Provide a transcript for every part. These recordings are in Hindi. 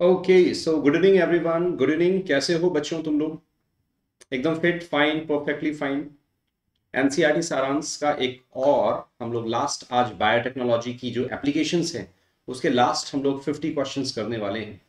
Okay so good evening everyone good evening कैसे हो बच्चों तुम लोग? एकदम fit fine perfectly fine NCERT सारांश का एक और हम लोग लास्ट आज बायोटेक्नोलॉजी की जो एप्लीकेशंस हैं, उसके लास्ट हम लोग 50 क्वेश्चंस करने वाले हैं।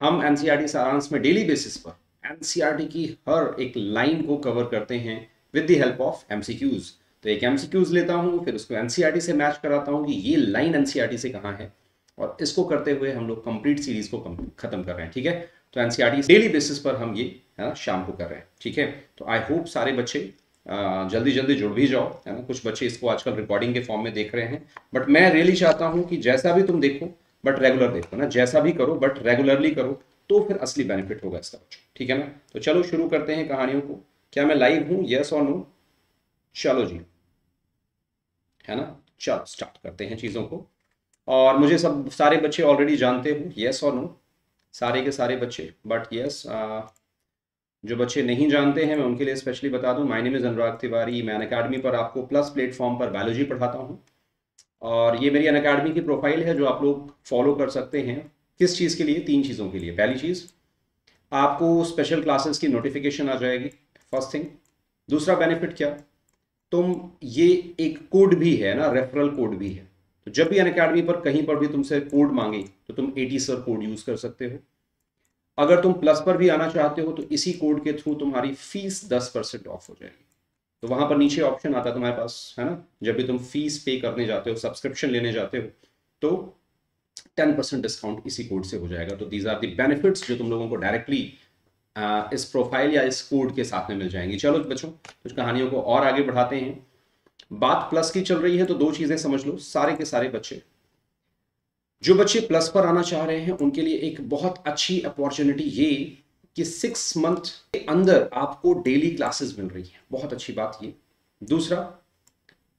हम एनसीईआरटी सारांश में डेली बेसिस पर एनसीईआरटी की हर एक लाइन को कवर करते हैं with the help of MCQs तो एक एमसीक्यूज लेता हूँ, फिर उसको एनसीईआरटी से मैच कराता हूँ कि ये लाइन एनसीईआरटी से कहाँ है। और इसको करते हुए हम लोग कंप्लीट सीरीज़ को खत्म कर रहे हैं, ठीक है? तो एनसीईआरटी डेली बेसिस पर हम ये, है ना, शाम को कर रहे हैं, ठीक है? तो आई होप सारे बच्चे जल्दी जल्दी जुड़ भी जाओ, है ना? कुछ बच्चे इसको आजकल रिकॉर्डिंग के फॉर्म में देख रहे हैं बट मैं रियली चाहता हूँ कि जैसा भी तुम देखो बट रेगुलर देखो, ना? जैसा भी करो बट रेगुलरली करो तो फिर असली बेनिफिट होगा इसका बच्चों, ठीक है ना? तो चलो शुरू करते हैं कहानियों को। क्या मैं लाइव हूँ? यस और नो चलो जी। है ना? चलो स्टार्ट करते हैं चीज़ों को। और मुझे सब, सारे बच्चे ऑलरेडी जानते हो येस और नो सारे के सारे बच्चे बट येस जो बच्चे नहीं जानते हैं, मैं उनके लिए स्पेशली बता दूँ। My name is Anurag Tiwari मैं अकेडमी पर आपको प्लस प्लेटफॉर्म पर बायोलॉजी पढ़ाता हूँ। और ये मेरी अन अकेडमी की प्रोफ़ाइल है, जो आप लोग फॉलो कर सकते हैं। किस चीज़ के लिए? तीन चीज़ों के लिए। पहली चीज़, आपको स्पेशल क्लासेस की नोटिफिकेशन आ जाएगी फ़र्स्ट थिंग दूसरा बेनिफिट क्या? तुम ये एक कोड भी है ना रेफरल कोड भी है। तो जब भी अन अकेडमी पर कहीं पर भी तुमसे कोड मांगे तो तुम एटी सर कोड यूज़ कर सकते हो। अगर तुम प्लस पर भी आना चाहते हो तो इसी कोड के थ्रू तुम्हारी फ़ीस दस परसेंट ऑफ़ हो जाएगी। तो वहाँ पर नीचे ऑप्शन आता है तुम्हारे पास, है ना? जब भी तुम फ़ीस पे करने जाते हो सब्सक्रिप्शन लेने जाते हो तो टेन परसेंट डिस्काउंट इसी कोड से हो जाएगा। तो दीज आर दी बेनिफिट्स जो तुम लोगों को डायरेक्टली इस प्रोफ़ाइल या इस कोड के साथ में मिल जाएँगी। चलो बच्चों, कुछ कहानियों को और आगे बढ़ाते हैं। बात प्लस की चल रही है तो दो चीज़ें समझ लो, सारे के सारे बच्चे। जो बच्चे प्लस पर आना चाह रहे हैं, उनके लिए एक बहुत अच्छी अपॉर्चुनिटी ये कि सिक्स मंथ के अंदर आपको डेली क्लासेस मिल रही है। बहुत अच्छी बात ये। दूसरा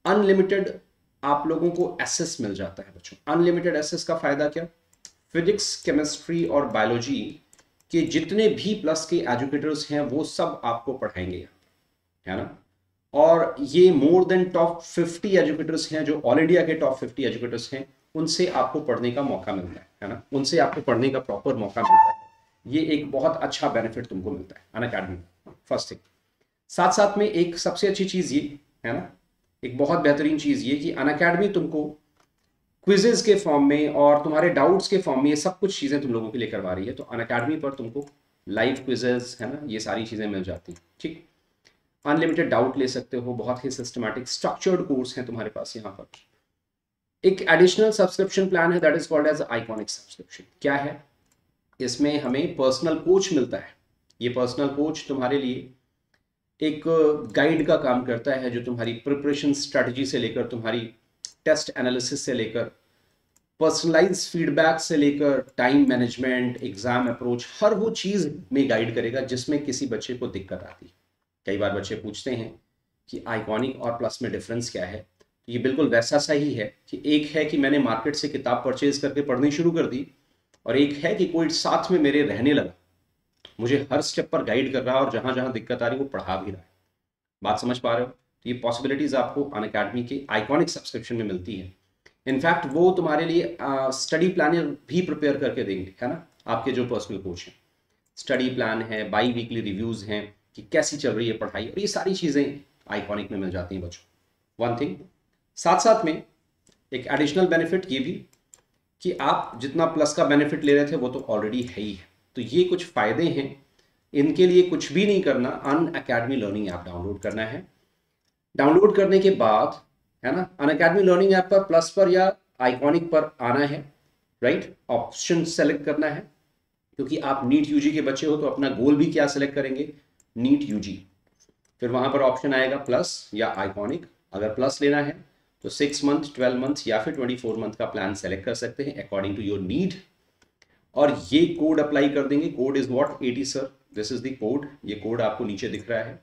अनलिमिटेड आप लोगों को एसेस मिल जाता है बच्चों। अनलिमिटेड एसेस का फ़ायदा क्या? फिजिक्स केमिस्ट्री और बायोलॉजी के जितने भी प्लस के एजुकेटर्स हैं, वो सब आपको पढ़ाएँगे। है ना? और ये मोर देन टॉप 50 एजुकेटर्स हैं जो ऑल इंडिया के टॉप 50 एजुकेटर्स हैं, उनसे आपको पढ़ने का मौका मिलता है है ना? उनसे आपको पढ़ने का प्रॉपर मौका मिलता है। ये एक बहुत अच्छा बेनिफिट तुमको मिलता है अन अकेडमी फ़र्स्ट थिंग साथ साथ में एक सबसे अच्छी चीज़ ये, है ना? एक बहुत बेहतरीन चीज़ ये कि अन अकेडमी तुमको क्विजेज के फॉर्म में और तुम्हारे डाउट्स के फॉर्म में ये सब कुछ चीज़ें तुम लोगों के लिए करवा रही है तो अन अकेडमी पर तुमको लाइव क्विजेज है ना? ये सारी चीज़ें मिल जाती हैं, ठीक? अनलिमिटेड डाउट ले सकते हो, बहुत ही सिस्टमैटिक स्ट्रक्चर्ड कोर्स है तुम्हारे पास यहाँ पर। एक एडिशनल सब्सक्रिप्शन प्लान है that is called as iconic subscription क्या है? इसमें हमें पर्सनल कोच मिलता है। ये पर्सनल कोच तुम्हारे लिए एक गाइड का काम करता है, जो तुम्हारी प्रिपरेशन स्ट्रेटजी से लेकर, तुम्हारी टेस्ट एनालिसिस से लेकर पर्सनलाइज फीडबैक से लेकर टाइम मैनेजमेंट एग्ज़ाम अप्रोच हर वो चीज़ में गाइड करेगा, जिसमें किसी बच्चे को दिक्कत आती है। कई बार बच्चे पूछते हैं कि आइकॉनिक और प्लस में डिफरेंस क्या है? तो ये बिल्कुल वैसा सा ही है कि एक है कि मैंने मार्केट से किताब परचेज करके पढ़नी शुरू कर दी और एक है कि कोई साथ में मेरे रहने लगा। मुझे हर स्टेप पर गाइड कर रहा है और जहाँ जहाँ दिक्कत आ रही वो पढ़ा भी रहा है। बात समझ पा रहे हो? तो ये पॉसिबिलिटीज आपको अन अकेडमी के आइकॉनिक सब्सक्रिप्शन में मिलती है। इनफैक्ट वो तुम्हारे लिए स्टडी प्लान भी प्रिपेयर करके देंगे, है ना? आपके जो पर्सनल कोच हैं। स्टडी प्लान है बाई वीकली रिव्यूज़ हैं। कि कैसी चल रही है पढ़ाई? और ये सारी चीज़ें आइकॉनिक में मिल जाती हैं बच्चों। वन थिंग साथ साथ में एक एडिशनल बेनिफिट ये भी कि आप जितना प्लस का बेनिफिट ले रहे थे, वो तो ऑलरेडी है ही। है तो ये कुछ फ़ायदे हैं। इनके लिए कुछ भी नहीं करना, Unacademy learning app download करना है। डाउनलोड करने के बाद, है ना, अन अकेडमी लर्निंग ऐप पर प्लस पर या आइकॉनिक पर आना है राइट ऑप्शन सेलेक्ट करना है। क्योंकि आप नीट यूजी के बच्चे हो तो अपना गोल भी क्या सेलेक्ट करेंगे? नीट यूजी फिर वहाँ पर ऑप्शन आएगा प्लस या आइकॉनिक अगर प्लस लेना है तो सिक्स मंथ ट्वेल्व मंथ या फिर ट्वेंटी फोर मंथ का प्लान सेलेक्ट कर सकते हैं अकॉर्डिंग टू योर नीड और ये कोड अप्लाई कर देंगे। Code is what AT sir this is the code ये कोड आपको नीचे दिख रहा है।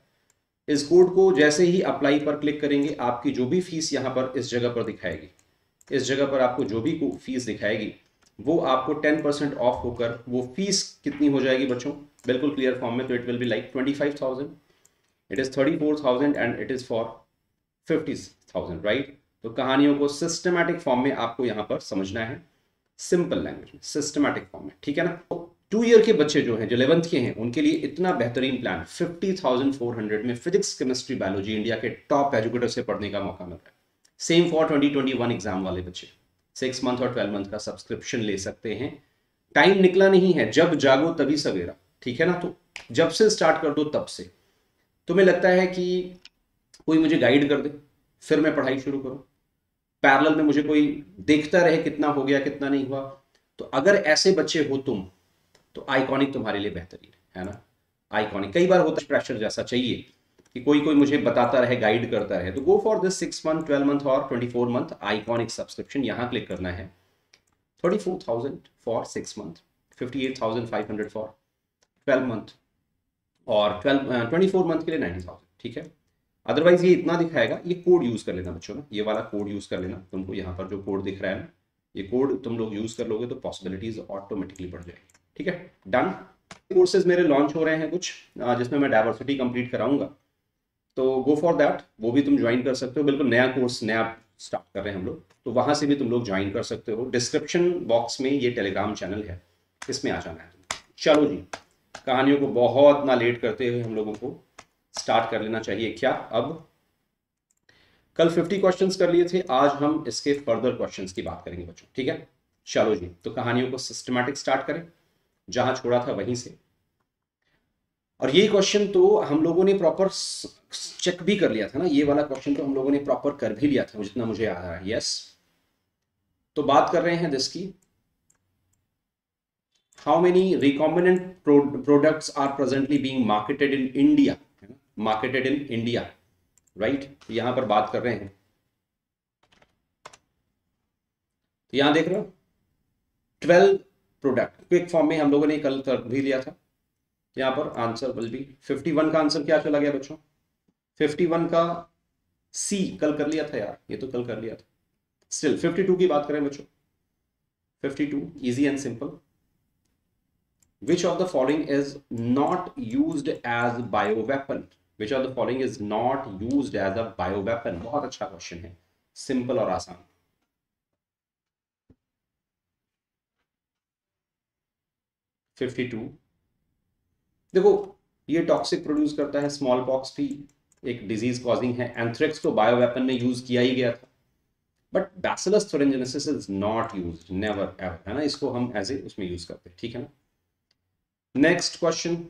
इस कोड को जैसे ही अप्लाई पर क्लिक करेंगे, आपकी जो भी फ़ीस यहाँ पर इस जगह पर दिखाएगी। इस जगह पर आपको जो भी फ़ीस दिखाएगी वो आपको टेन परसेंट ऑफ़ होकर वो फ़ीस कितनी हो जाएगी बच्चों? बिल्कुल क्लियर फॉर्म में तो it will be like twenty five thousand it is thirty four thousand and it is for fifty thousand right तो कहानियों को सिस्टमैटिक फॉर्म में आपको यहाँ पर समझना है। सिंपल लैंग्वेज में सिस्टमैटिक फॉर्म में, ठीक है ना? तो टू ईयर के बच्चे जो हैं, जो इलेवंथ के हैं, उनके लिए इतना बेहतरीन plan fifty thousand four hundred में फिजिक्स केमिस्ट्री बायोलॉजी इंडिया के टॉप एजुकेटर से पढ़ने का मौका मिल रहा है। Same for twenty twenty one exam वाले बच्चे। सिक्स मंथ और ट्वेल्व मंथ का सब्सक्रिप्शन ले सकते हैं। टाइम निकला नहीं है, जब जागो तभी सवेरा, ठीक है ना? तो जब से स्टार्ट कर दो, तब से। तुम्हें लगता है कि कोई मुझे गाइड कर दे, फिर मैं पढ़ाई शुरू करूँ? पैरल में मुझे कोई देखता रहे कितना हो गया, कितना नहीं हुआ? तो अगर ऐसे बच्चे हो तुम तो आइकॉनिक तुम्हारे लिए बेहतरीन है ना? आइकॉनिक कई बार होता है प्रेशर जैसा चाहिए। कि कोई कोई मुझे बताता रहे गाइड करता रहे तो go for this six month twelve month और twenty four month iconic subscription यहाँ क्लिक करना है। Thirty four thousand for six month fifty eight thousand five hundred for twelve month और ट्वेल्व ट्वेंटी फोर मंथ के लिए नाइनटी थाउज़ेंड ठीक है? अदरवाइज़ ये इतना दिखाएगा, ये कोड यूज़ कर लेना बच्चों ना ये वाला कोड यूज़ कर लेना। तुमको यहाँ पर जो कोड दिख रहा है ना, ये कोड तुम लोग यूज़ कर लोगे तो पॉसिबिलिटीज ऑटोमेटिकली बढ़ जाएगी, ठीक है? डन कोर्सेज मेरे लॉन्च हो रहे हैं कुछ जिसमें मैं डाइवर्सिटी कंप्लीट कराऊँगा। तो गो फॉर दैट वो भी तुम ज्वाइन कर सकते हो। बिल्कुल नया कोर्स नया स्टार्ट कर रहे हैं हम लोग। तो वहाँ से भी तुम लोग ज्वाइन कर सकते हो। डिस्क्रिप्शन बॉक्स में ये टेलीग्राम चैनल है। इसमें आ जाना है चलो जी, कहानियों को बहुत ना लेट करते हुए हम लोगों को स्टार्ट कर लेना चाहिए। क्या? अब कल 50 क्वेश्चंस कर लिए थे। आज हम इसके फर्दर क्वेश्चंस की बात करेंगे बच्चों। ठीक है? चलो जी तो कहानियों को सिस्टमैटिक स्टार्ट करें। जहाँ छोड़ा था वहीं से। और ये क्वेश्चन तो हम लोगों ने प्रॉपर चेक भी कर लिया था ना। ये वाला क्वेश्चन तो हम लोगों ने प्रॉपर कर भी लिया था, जितना मुझे याद आ रहा है। यस तो बात कर रहे हैं दिस की। How many recombinant products are presently being marketed in India marketed in India right यहाँ पर बात कर रहे हैं। तो यहाँ देख रहे हो? ट्वेल्व प्रोडक्ट क्विक फॉर्म में हम लोगों ने कल कर भी लिया था। यहाँ पर आंसर विल बी 51 का आंसर क्या चला गया बच्चों? 51 का सी कल कर लिया था यार, ये तो कल कर लिया था। स्टिल 52 की बात करें बच्चों। 52 easy and simple which of the following is not used as which of the following is not used as a bio weapon बहुत अच्छा क्वेश्चन है। सिंपल और आसान। 52 देखो, ये टॉक्सिक प्रोड्यूस करता है स्मॉल पॉक्स भी, एक डिज़ीज़ कॉजिंग है एंथ्रेक्स तो बायो वेपन में यूज़ किया ही गया था। But bacillus thuringiensis is not use never ever है ना? इसको हम एज ए उसमें यूज़ करते हैं, ठीक है ना? नेक्स्ट क्वेश्चन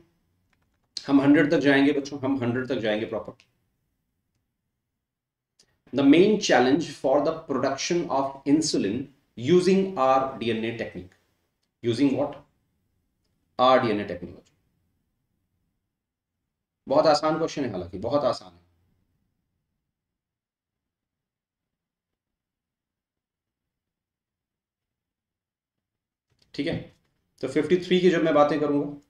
हम हंड्रेड तक जाएँगे बच्चों, हम हंड्रेड तक जाएँगे proper the main challenge for the production of insulin using R DNA technique using what rDNA technology बहुत आसान क्वेश्चन है हालाँकि, बहुत आसान है। ठीक है? तो 53 की जब मैं बातें करूँगा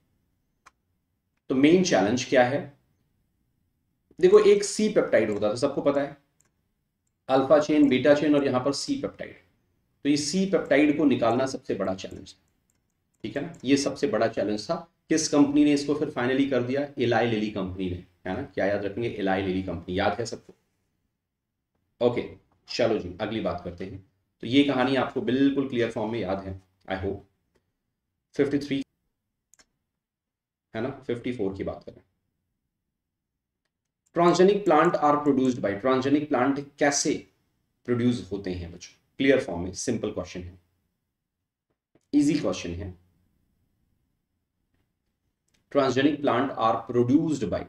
तो मेन चैलेंज क्या है? देखो, एक सी पेप्टाइड होता था, सबको पता है? अल्फ़ा चेन बीटा चेन और यहाँ पर सी पेप्टाइड तो ये सी पेप्टाइड को निकालना सबसे बड़ा चैलेंज है। ठीक है ना? ये सबसे बड़ा चैलेंज था। किस कंपनी ने इसको फिर फाइनली कर दिया? एलाई लिली कंपनी ने, है ना? क्या याद रखेंगे? एलाई लिली कंपनी, याद है सबको? ओके चलो जी, अगली बात करते हैं। तो ये कहानी आपको बिल्कुल क्लियर फॉर्म में याद है आई होप 53 है ना? 54 की बात करें। Transgenic plant are produced by transgenic plant कैसे प्रोड्यूस होते हैं बच्चों? क्लियर फॉर्म में सिंपल क्वेश्चन है। इजी क्वेश्चन है। Transgenic plant are produced by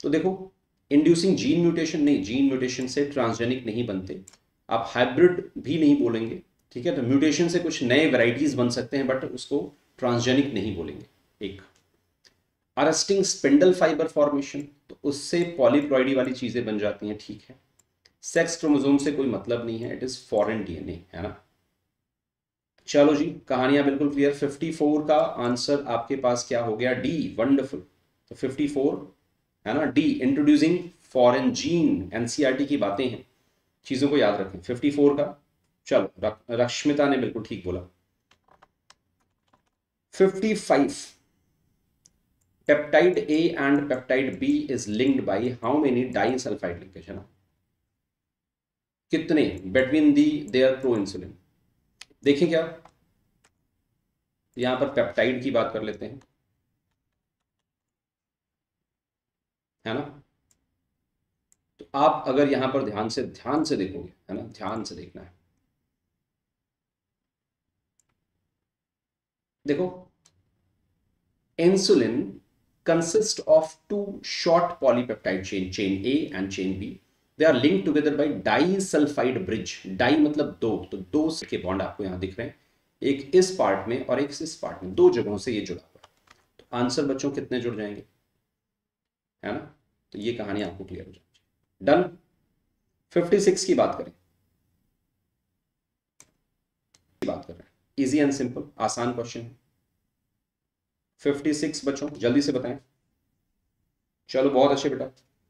तो देखो इंड्यूसिंग जीन म्यूटेशन नहीं जीन म्यूटेशन से ट्रांसजेनिक नहीं बनते। आप हाइब्रिड भी नहीं बोलेंगे, ठीक है? तो म्यूटेशन से कुछ नए वेराइटीज बन सकते हैं बट उसको ट्रांसजेनिक नहीं बोलेंगे। एक अरेस्टिंग स्पिंडल फाइबर फॉर्मेशन तो उससे पॉलीप्लॉइडी वाली चीज़ें बन जाती हैं, ठीक है? सेक्स क्रोमोजोम से कोई मतलब नहीं है इट इज़ फॉरेन डीएनए है ना? चलो जी, कहानियाँ बिल्कुल क्लियर 54 का आंसर आपके पास क्या हो गया? डी वंडरफुल तो 54 है ना? D introducing foreign gene NCERT की बातें हैं। चीज़ों को याद रखें। 54 का, चलो रश्मिता ने बिल्कुल ठीक बोला। 55 peptide A and peptide B is linked by how many disulphide linkage है ना? कितने? Between the there proinsulin देखें क्या? यहाँ पर पेप्टाइड की बात कर लेते हैं। है ना? तो आप अगर यहाँ पर ध्यान से ध्यान से देखोगे, है ना? ध्यान से देखना है। देखो insulin consist of two short polypeptide chain chain A and chain B they are link together by disulphide bridge di मतलब दो तो दो के बॉन्ड आपको यहाँ दिख रहे हैं। एक इस पार्ट में और एक इस पार्ट में। दो जगहों से ये जुड़ा हुआ। तो आंसर बच्चों कितने जुड़ जाएँगे? है ना? तो ये कहानी आपको क्लियर हो जाएगी। डन 56 की बात करें। बात कर रहे हैं। इजी एंड सिंपल आसान क्वेश्चन है। 56 बच्चों, जल्दी से बताएँ। चलो, बहुत अच्छे बेटा।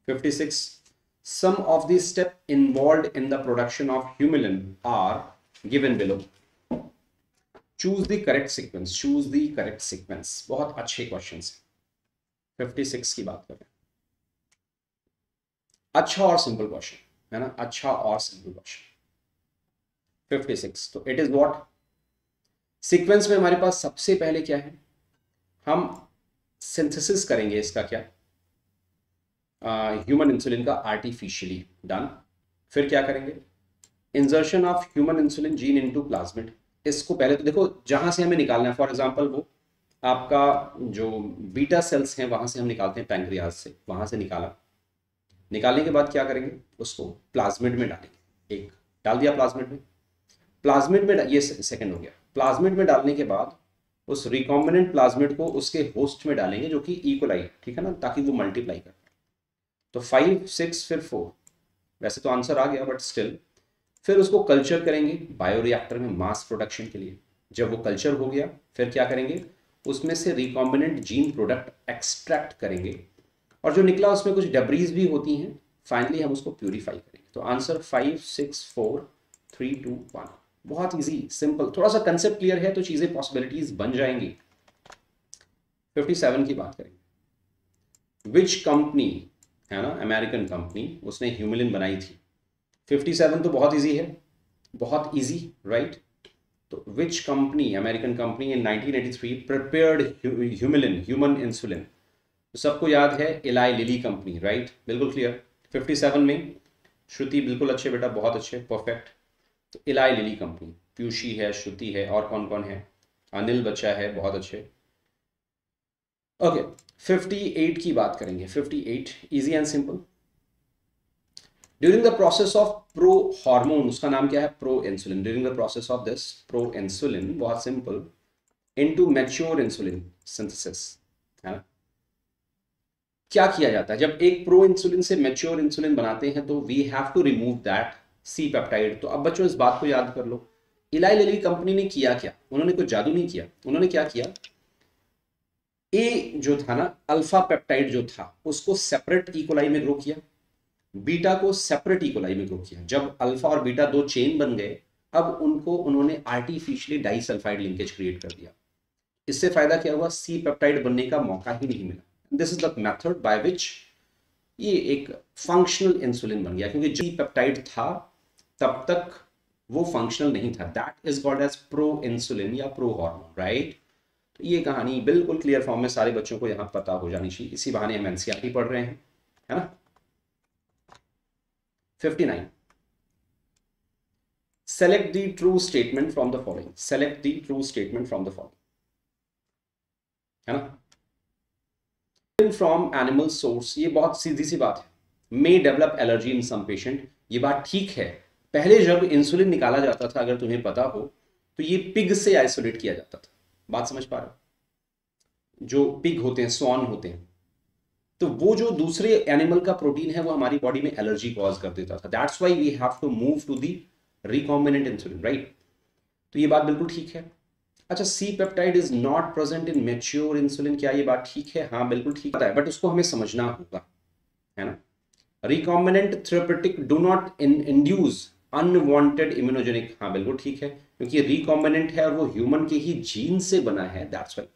56 some of the step involve in the production of Humulin are given below choose the correct sequence choose the correct sequence बहुत अच्छे क्वेश्चन है 56 की बात कर। अच्छा और सिंपल क्वेश्चन है ना? अच्छा और सिंपल क्वेश्चन 56 तो इट इज़ व्हाट सीक्वेंस में हमारे पास सबसे पहले क्या है? हम सिंथेसिस करेंगे इसका क्या? ह्यूमन इंसुलिन का आर्टिफिशियली डन फिर क्या करेंगे? Insertion of human insulin gene into plasmid इसको पहले तो देखो, जहाँ से हमें निकालना है फॉर एग्जांपल वो आपका जो बीटा सेल्स हैं, वहाँ से हम निकालते हैं पैंक्रियाज से, वहाँ से निकाला। निकालने के बाद क्या करेंगे? उसको प्लाज्मिड में डालेंगे। एक, डाल दिया प्लाज्मिड में। प्लाज्मिड में ये सेकंड हो गया। प्लाज्मिड में डालने के बाद उस रिकॉम्बिनेंट प्लाज्मिड को उसके होस्ट में डालेंगे, जो कि इक्वलाई ठीक है ना? ताकि वो मल्टीप्लाई कर। तो फाइव सिक्स फिर फोर वैसे तो आंसर आ गया बट स्टिल फिर उसको कल्चर करेंगे बायोरिएक्टर में मास प्रोडक्शन के लिए. जब वो कल्चर हो गया, फिर क्या करेंगे? उसमें से रिकॉम्बिनेंट जीन प्रोडक्ट एक्सट्रैक्ट करेंगे. और जो निकला, उसमें कुछ डबरीज भी होती हैं. फाइनली हम उसको प्योरीफाई करेंगे. तो answer five six four three two one बहुत इजी सिंपल थोड़ा सा कंसेप्ट क्लियर है तो चीज़ें पॉसिबिलिटीज बन जाएँगी. 57 की बात करेंगे. विच कंपनी है ना अमेरिकन कंपनी उसने ह्यूमिलिन बनाई थी। 57 तो बहुत इजी है, बहुत इजी राइट तो which company American company in 1983 prepared Humulin human insulin तो सबको याद है इलाई लिली कंपनी राइट बिल्कुल क्लियर 57 में, श्रुति बिल्कुल अच्छे बेटा, बहुत अच्छे परफेक्ट तो इलाई लिली कंपनी पीयूषी है, श्रुति है, और कौन कौन है? अनिल बच्चा है, बहुत अच्छे। ओके okay, 58 की बात करेंगे 58 easy and simple during the process of prohormone उसका नाम क्या है? Proinsulin during the process of this proinsulin बहुत simple into mature insulin synthesis है ना? क्या किया जाता है? जब एक प्रो इंसुलिन से मेच्योर इंसुलिन बनाते हैं तो we have to remove that C peptide तो अब बच्चों इस बात को याद कर लो। इलाई लिली कंपनी ने किया क्या? उन्होंने कोई जादू नहीं किया। उन्होंने क्या किया? ए जो था ना अल्फ़ा पेप्टाइड जो था, उसको सेपरेट इकोलाई में ग्रो किया। बीटा को सेपरेट इकोलाई में ग्रो किया। जब अल्फ़ा और बीटा दो चेन बन गए, अब उनको उन्होंने आर्टिफिशियली डाइसल्फाइड लिंकेज क्रिएट कर दिया। इससे फ़ायदा क्या हुआ? सी पेप्टाइड बनने का मौका ही नहीं मिला। This is the method by which ये एक फंक्शनल इंसुलिन बन गया। क्योंकि जी पेप्टाइड था, तब तक वो फंक्शनल नहीं था। That is called as proinsulin या प्रो हार्मोन राइट तो ये कहानी बिल्कुल क्लियर फॉर्म में सारे बच्चों को यहाँ पता हो जानी चाहिए। इसी बहाने हम एनसीआरटी पढ़ रहे हैं, है ना? 59 select the true statement from the following. Select the true statement from the following. है ना? फ्रॉम एनिमल सोर्स ये बहुत सीधी सी बात है। May develop allergy in some patient ये बात ठीक है। पहले जब इंसुलिन निकाला जाता था, अगर तुम्हें पता हो तो ये पिग से आइसोलेट किया जाता था। बात समझ पा रहे हो? जो पिग होते हैं स्वान होते हैं तो वो जो दूसरे एनिमल का प्रोटीन है, वो हमारी बॉडी में एलर्जी कॉज कर देता था। That's why we have to move to the recombinant insulin right तो ये बात बिल्कुल ठीक है। अच्छा C peptide is not present in mature insulin क्या ये बात ठीक है? हाँ बिल्कुल ठीक है बट उसको हमें समझना होगा, है ना? Recombinant therapeutic do not in induce unwanted immunogenic हाँ बिल्कुल ठीक है, क्योंकि रिकॉम्बिनेंट है और वो ह्यूमन के ही जीन से बना है दैट्स वाई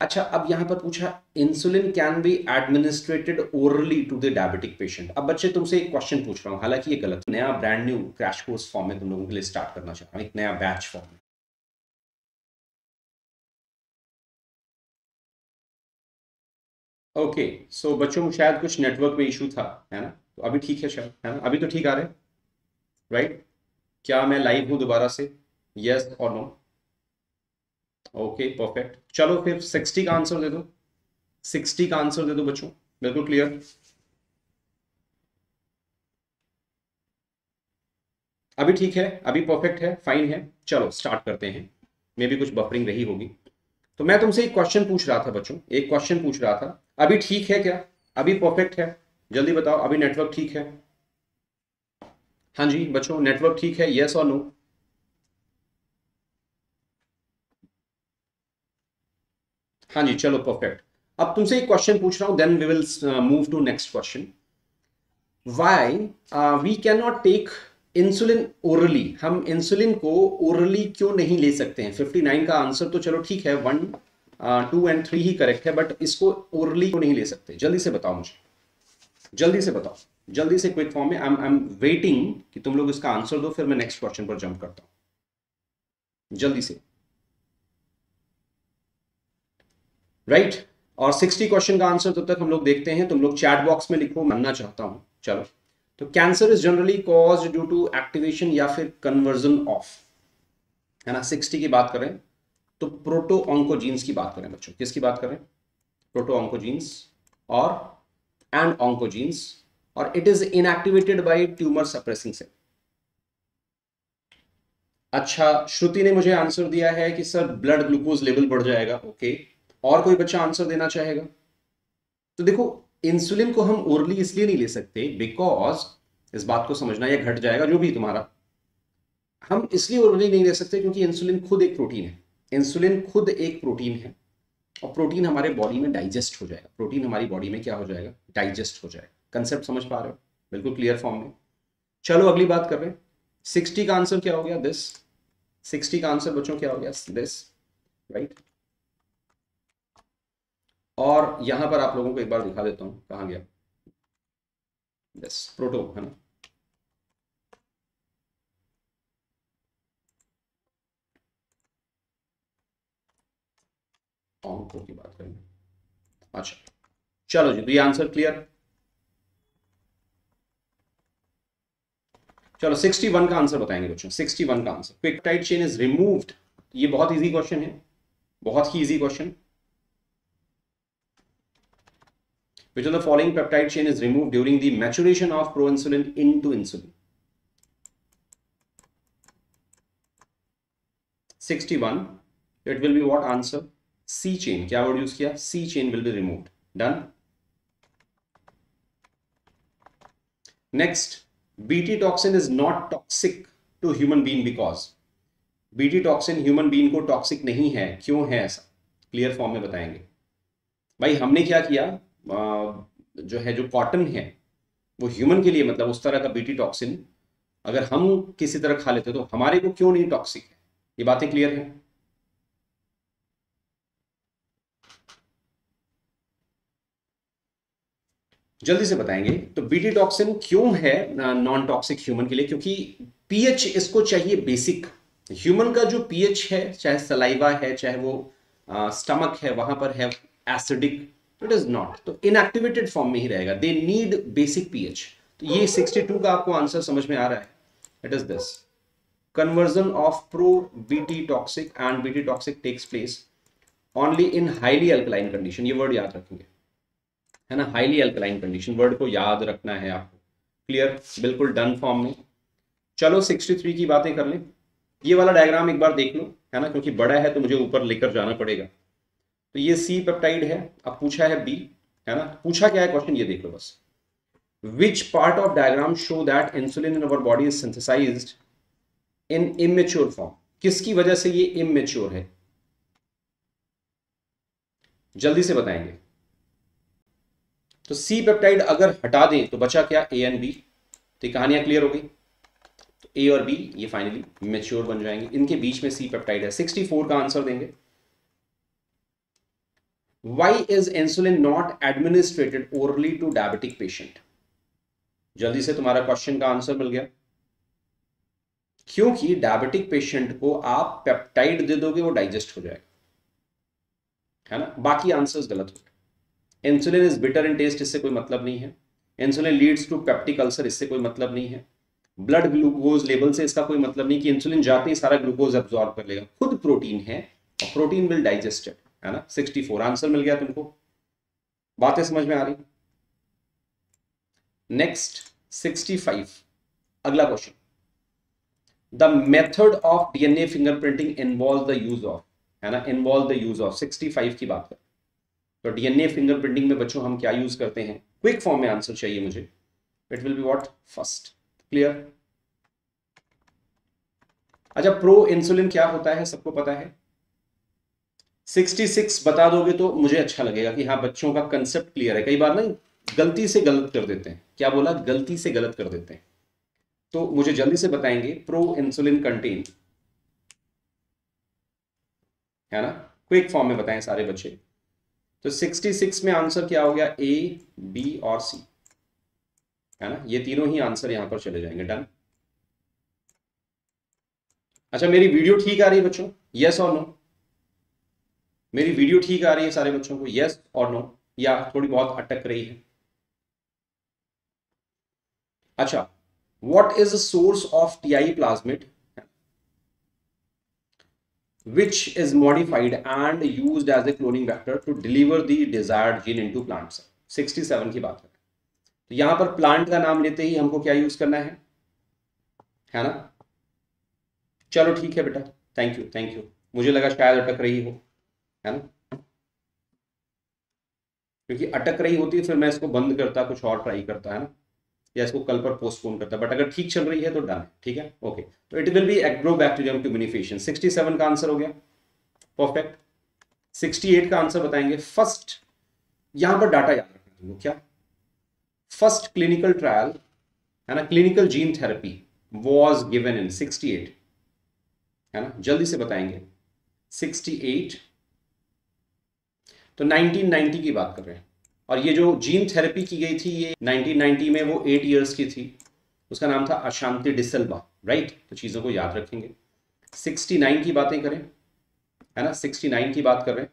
अच्छा अब यहाँ पर पूछा insulin can be administrated orally to the diabetic patient अब बच्चे, तुमसे एक क्वेश्चन पूछ रहा हूँ, हालाँकि ये गलत नया brand new crash course form में तुम लोगों के लिए स्टार्ट करना चाह रहा हूँ, एक नया बैच फॉर्म में। ओके सो बच्चों को शायद कुछ नेटवर्क में इशू था, है ना? तो अभी ठीक है शायद, है ना? अभी तो ठीक आ रहे राइट क्या मैं लाइव हूँ दोबारा से? यस और नो ओके परफेक्ट चलो फिर सिक्सटी का आंसर दे दो। सिक्सटी का आंसर दे दो बच्चों। बिल्कुल क्लियर अभी ठीक है? अभी परफेक्ट है? फाइन है? चलो स्टार्ट करते हैं। मे भी कुछ बफरिंग रही होगी। तो मैं तुमसे एक क्वेश्चन पूछ रहा था बच्चों। एक क्वेश्चन पूछ रहा था। अभी ठीक है क्या? अभी परफेक्ट है? जल्दी बताओ, अभी नेटवर्क ठीक है? हाँ जी, बच्चों नेटवर्क ठीक है? यस और नो हाँ जी, चलो परफेक्ट अब तुमसे एक क्वेश्चन पूछ रहा हूँ then we will move to next question why we can not take insulin orally हम इंसुलिन को ओरली क्यों नहीं ले सकते हैं? 59 का आंसर तो चलो ठीक है वन टू एंड थ्री ही करेक्ट है बट इसको ओरली क्यों नहीं ले सकते? जल्दी से बताओ मुझे। जल्दी से बताओ। जल्दी से क्विक फॉर्म में आई एम वेटिंग कि तुम लोग इसका आंसर दो, फिर मैं नेक्स्ट क्वेश्चन पर जंप करता हूँ। जल्दी से। Right right? और 60 क्वेश्चन का आंसर तब तक हम लोग देखते हैं, तुम लोग चैट बॉक्स में लिखो मानना चाहता हूँ। चलो। तो cancer is generally cause due to activation या फिर कन्वर्जन ऑफ़ है ना? 60 की बात करें तो प्रोटो ऑन्कोजीन्स की बात करें बच्चों। किसकी बात करें? प्रोटो ऑन्कोजीन्स और एंड ऑन्कोजीन्स और it is inactivated by tumour suppressing cell अच्छा श्रुति ने मुझे आंसर दिया है कि सर ब्लड ग्लूकोज लेवल बढ़ जाएगा ओके और कोई बच्चा आंसर देना चाहेगा? तो देखो इंसुलिन को हम ओरली इसलिए नहीं ले सकते बिकॉज़ इस बात को समझना या घट जाएगा, जो भी तुम्हारा। हम इसलिए ओरली नहीं ले सकते क्योंकि इंसुलिन खुद एक प्रोटीन है। इंसुलिन खुद एक प्रोटीन है। और प्रोटीन हमारे बॉडी में डाइजेस्ट हो जाएगा। प्रोटीन हमारी बॉडी में क्या हो जाएगा? डाइजेस्ट हो जाएगा। कंसेप्ट समझ पा रहे हो? बिल्कुल क्लियर फॉर्म में। चलो, अगली बात कर रहे सिक्सटी का आंसर क्या हो गया? दिस सिक्सटी का आंसर बच्चों क्या हो गया? दिस राइट और यहाँ पर आप लोगों को एक बार दिखा देता हूँ, कहा गया। दिस प्रोटो है ना? की बात करेंगे। अच्छा। चलो जी तो ये आंसर क्लियर चलो 61 का आंसर बताएँगे बच्चों 61 का answer quick chain is removed ये बहुत इजी क्वेश्चन है, बहुत ही easy question which of the following peptide chain is removed during the maturation of proinsulin into insulin sixty it will be what answer C chain क्या वर्ड यूज़ किया? C chain will be remove done next BT toxin is not toxic to human being because BT toxin human being को toxic नहीं है, क्यों है? ऐसा क्लियर फॉर्म में बताएँगे। भाई, हमने क्या किया? जो है, जो कॉटन है, वो ह्यूमन के लिए मतलब उस तरह का बीटी टॉक्सिन अगर हम किसी तरह खा लेते तो हमारे को क्यों नहीं टॉक्सिक है? ये बातें क्लियर है? जल्दी से बताएँगे। तो बीटी टॉक्सिन क्यों है नॉन टॉक्सिक ह्यूमन के लिए? क्योंकि पीएच इसको चाहिए बेसिक ह्यूमन का जो पीएच है, चाहे सलाइवा है, चाहे वो स्टमक है, वहाँ पर है एसिडिक इट इज़ नॉट तो इनएक्टिवेटेड फॉर्म में ही रहेगा। दे नीड बेसिक पीएच तो ये 62 का आपको आंसर समझ में आ रहा है। It is this conversion of pro bt toxic and bt toxic takes place only in highly alkaline condition ये वर्ड याद रखेंगे। है ना? हाईली अल्कलाइन कंडीशन वर्ड को याद रखना है आपको। क्लियर बिल्कुल डन फॉर्म में। चलो 63 की बातें कर लें। ये वाला डायग्राम एक बार देख लो, है ना? क्योंकि बड़ा है तो मुझे ऊपर लेकर जाना पड़ेगा। तो ये सी पेप्टाइड है। अब पूछा है बी है ना? पूछा क्या है? क्वेश्चन ये देख लो बस। Which part of diagram show that insulin in our body is synthesised in immature form किसकी वजह से ये इमेच्योर है? जल्दी से बताएँगे। तो सी पेप्टाइड अगर हटा दें तो बचा क्या? ए एंड बी तो कहानियाँ क्लियर हो गई। तो ए और बी ये फाइनली मेच्योर बन जाएँगे। इनके बीच में सी पेप्टाइड है। 64 का आंसर देंगे। Why is insulin not administrated orally to diabetic patient जल्दी से तुम्हारा क्वेश्चन का आंसर मिल गया। क्योंकि डायबिटिक पेशेंट को आप पेप्टाइड दे दोगे, वो डाइजेस्ट हो जाएगा। है ना? बाकी आंसर्स गलत हो। Insulin is bitter in taste इससे कोई मतलब नहीं है। Insulin leads to peptic ulcer इससे कोई मतलब नहीं है। ब्लड ग्लूकोज लेवल से इसका कोई मतलब नहीं कि इंसुलिन जाते ही सारा ग्लूकोज एब्जॉर्ब कर लेगा। खुद प्रोटीन है और प्रोटीन विल डाइजेस्टेड है ना? 64 आंसर मिल गया तुमको। बातें समझ में आ रही? नेक्स्ट 65 अगला question the method of DNA fingerprinting involve the use of है ना? इन्वॉल्व द यूज़ ऑफ़ 65 की बात कर। तो डीएनए फिंगरप्रिंटिंग में बच्चों, हम क्या यूज़ करते हैं? क्विक फॉर्म में आंसर चाहिए मुझे। It will be what first clear अच्छा प्रो इंसुलिन क्या होता है? सबको पता है? 66 बता दोगे तो मुझे अच्छा लगेगा कि हाँ बच्चों का कंसेप्ट क्लियर है। कई बार ना, गलती से गलत कर देते हैं। क्या बोला? गलती से गलत कर देते हैं। तो मुझे जल्दी से बताएँगे प्रो इंसुलिन कंटेन है ना? क्विक फॉर्म में बताएँ सारे बच्चे। तो 66 में आंसर क्या हो गया? ए बी और सी है ना? ये तीनों ही आंसर यहाँ पर चले जाएँगे. डन अच्छा मेरी वीडियो ठीक आ रही है बच्चों? यस और नो मेरी वीडियो ठीक आ रही है सारे बच्चों को? यस और नो या थोड़ी बहुत अटक रही है? अच्छा what is the source of T I plasmid which is modified and used as a cloning vector to deliver the desired gene into plant cell 67 की बात करें तो यहाँ पर प्लांट का नाम लेते ही हमको क्या यूज़ करना है? है ना? चलो ठीक है बेटा। थैंक यू थैंक यू मुझे लगा शायद अटक रही हो। है ना? क्योंकि अटक रही होती फिर मैं इसको बंद करता, कुछ और ट्राई करता, है ना? या इसको कल पर पोस्टपोन करता है। बट अगर ठीक चल रही है तो डन ठीक है? ओके तो it will be agrobacterium agrobacterium communication 67 का आंसर हो गया। परफेक्ट 68 का आंसर बताएँगे। फ़र्स्ट यहाँ पर डाटा याद रखना तुमको क्या? फ़र्स्ट क्लिनिकल ट्रायल है ना? Clinical gene therapy was given in 68 है ना? जल्दी से बताएँगे। 68 तो 1990 की बात कर रहे हैं। और ये जो जीन थेरेपी की गई थी ये 1990 में, वो एट ईयर्स की थी। उसका नाम था अशांति डिसल्वा राइट तो चीज़ों को याद रखेंगे। 69 की बातें करें, है ना? 69 की बात कर रहे हैं।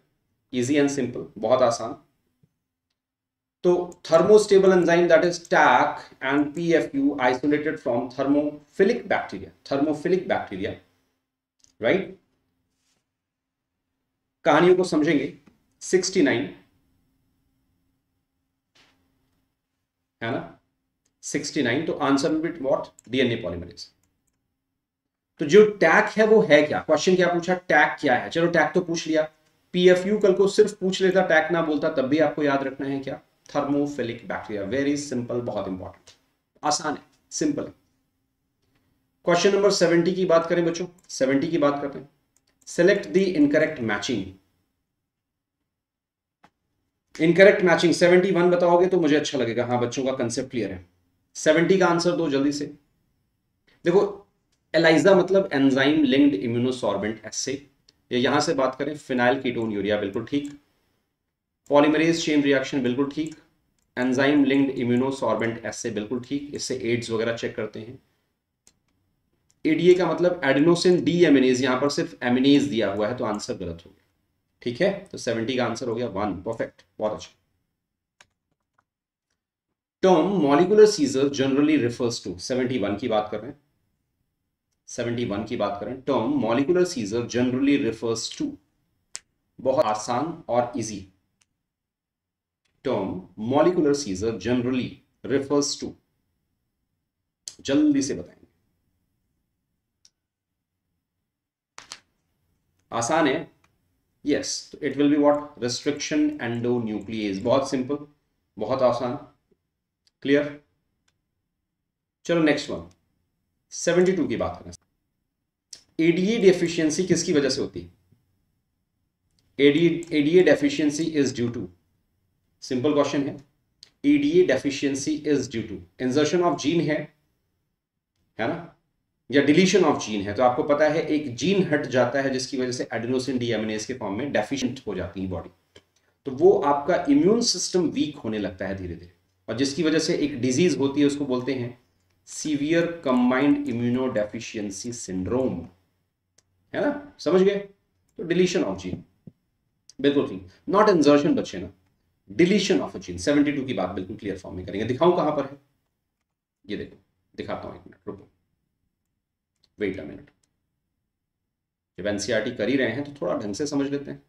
इजी एंड सिंपल बहुत आसान। तो thermostable enzyme that is Taq and Pfu isolated from thermophilic bacteria thermophilic bacteria right कहानियों को समझेंगे। 69 है ना? 69 तो answer will be what DNA polymerase तो जो टैग है वो है क्या? क्वेश्चन क्या पूछा? टैग क्या है? चलो टैग तो पूछ लिया। पीएफयू कल को सिर्फ़ पूछ लेता, टैग ना बोलता, तब भी आपको याद रखना है क्या? थर्मोफिलिक बैक्टीरिया वेरी सिंपल बहुत इंपॉर्टेंट आसान है सिंपल है क्वेश्चन नंबर 70 की बात करें बच्चों 70 की बात करते हैं। Select the incorrect matching incorrect matching 71 बताओगे तो मुझे अच्छा लगेगा। हाँ बच्चों का कंसेप्ट क्लियर है। 70 का आंसर दो जल्दी से। देखो एलाइजा मतलब एंजाइम लिंक्ड इम्यूनोसॉर्बेंट एसे या यहाँ से बात करें। फिनाइल कीटोन यूरिया बिल्कुल ठीक। पॉलीमरेज चेन रिएक्शन बिल्कुल ठीक। एंजाइम लिंक्ड इम्यूनोसॉर्बेंट एसे बिल्कुल ठीक। इससे एड्स वगैरह चेक करते हैं। एडीए का मतलब एडिनोसिन डी एमिनेज यहाँ पर सिर्फ़ एमिनेज दिया हुआ है तो आंसर गलत हो गया। ठीक है? तो सेवेंटी का आंसर हो गया वन परफेक्ट बहुत अच्छा। Term molecular scissor generally refers to 71 की बात कर रहे हैं। 71 की बात करें term molecular scissor generally refers to बहुत आसान और easy term molecular scissor generally refers to जल्दी से बताएँगे। आसान है। Yes it will be what restriction endonuclease बहुत सिंपल बहुत आसान. क्लियर चलो नेक्स्ट वन 72 की बात करें एडीए डेफिशिएंसी किसकी वजह से होती है? ADA deficiency is due to simple question है। ADA deficiency is due to insertion of gene है। है ना? या डिलीशन ऑफ़ जीन है तो आपको पता है एक जीन हट जाता है जिसकी वजह से एडिनोसिन डीएमएनएस के फॉर्म में डेफिशिएंट हो जाती है बॉडी तो वो आपका इम्यून सिस्टम वीक होने लगता है धीरे धीरे और जिसकी वजह से एक डिज़ीज़ होती है, उसको बोलते हैं severe combined immunodeficiency syndrome है ना? समझ गए? तो डिलीशन ऑफ़ जीन बिल्कुल ठीक। नॉट इंजर्शन बच्चे ना। डिलीशन ऑफ़ अ जीन 72 की बात बिल्कुल क्लियर फॉर्म में करेंगे। दिखाऊँ कहाँ पर है? ये देखो। दिखाता हूँ एक मिनट, रुको। वेट अ मिनट जब एनसीआरटी कर ही रहे हैं तो थोड़ा ढंग से समझ लेते हैं।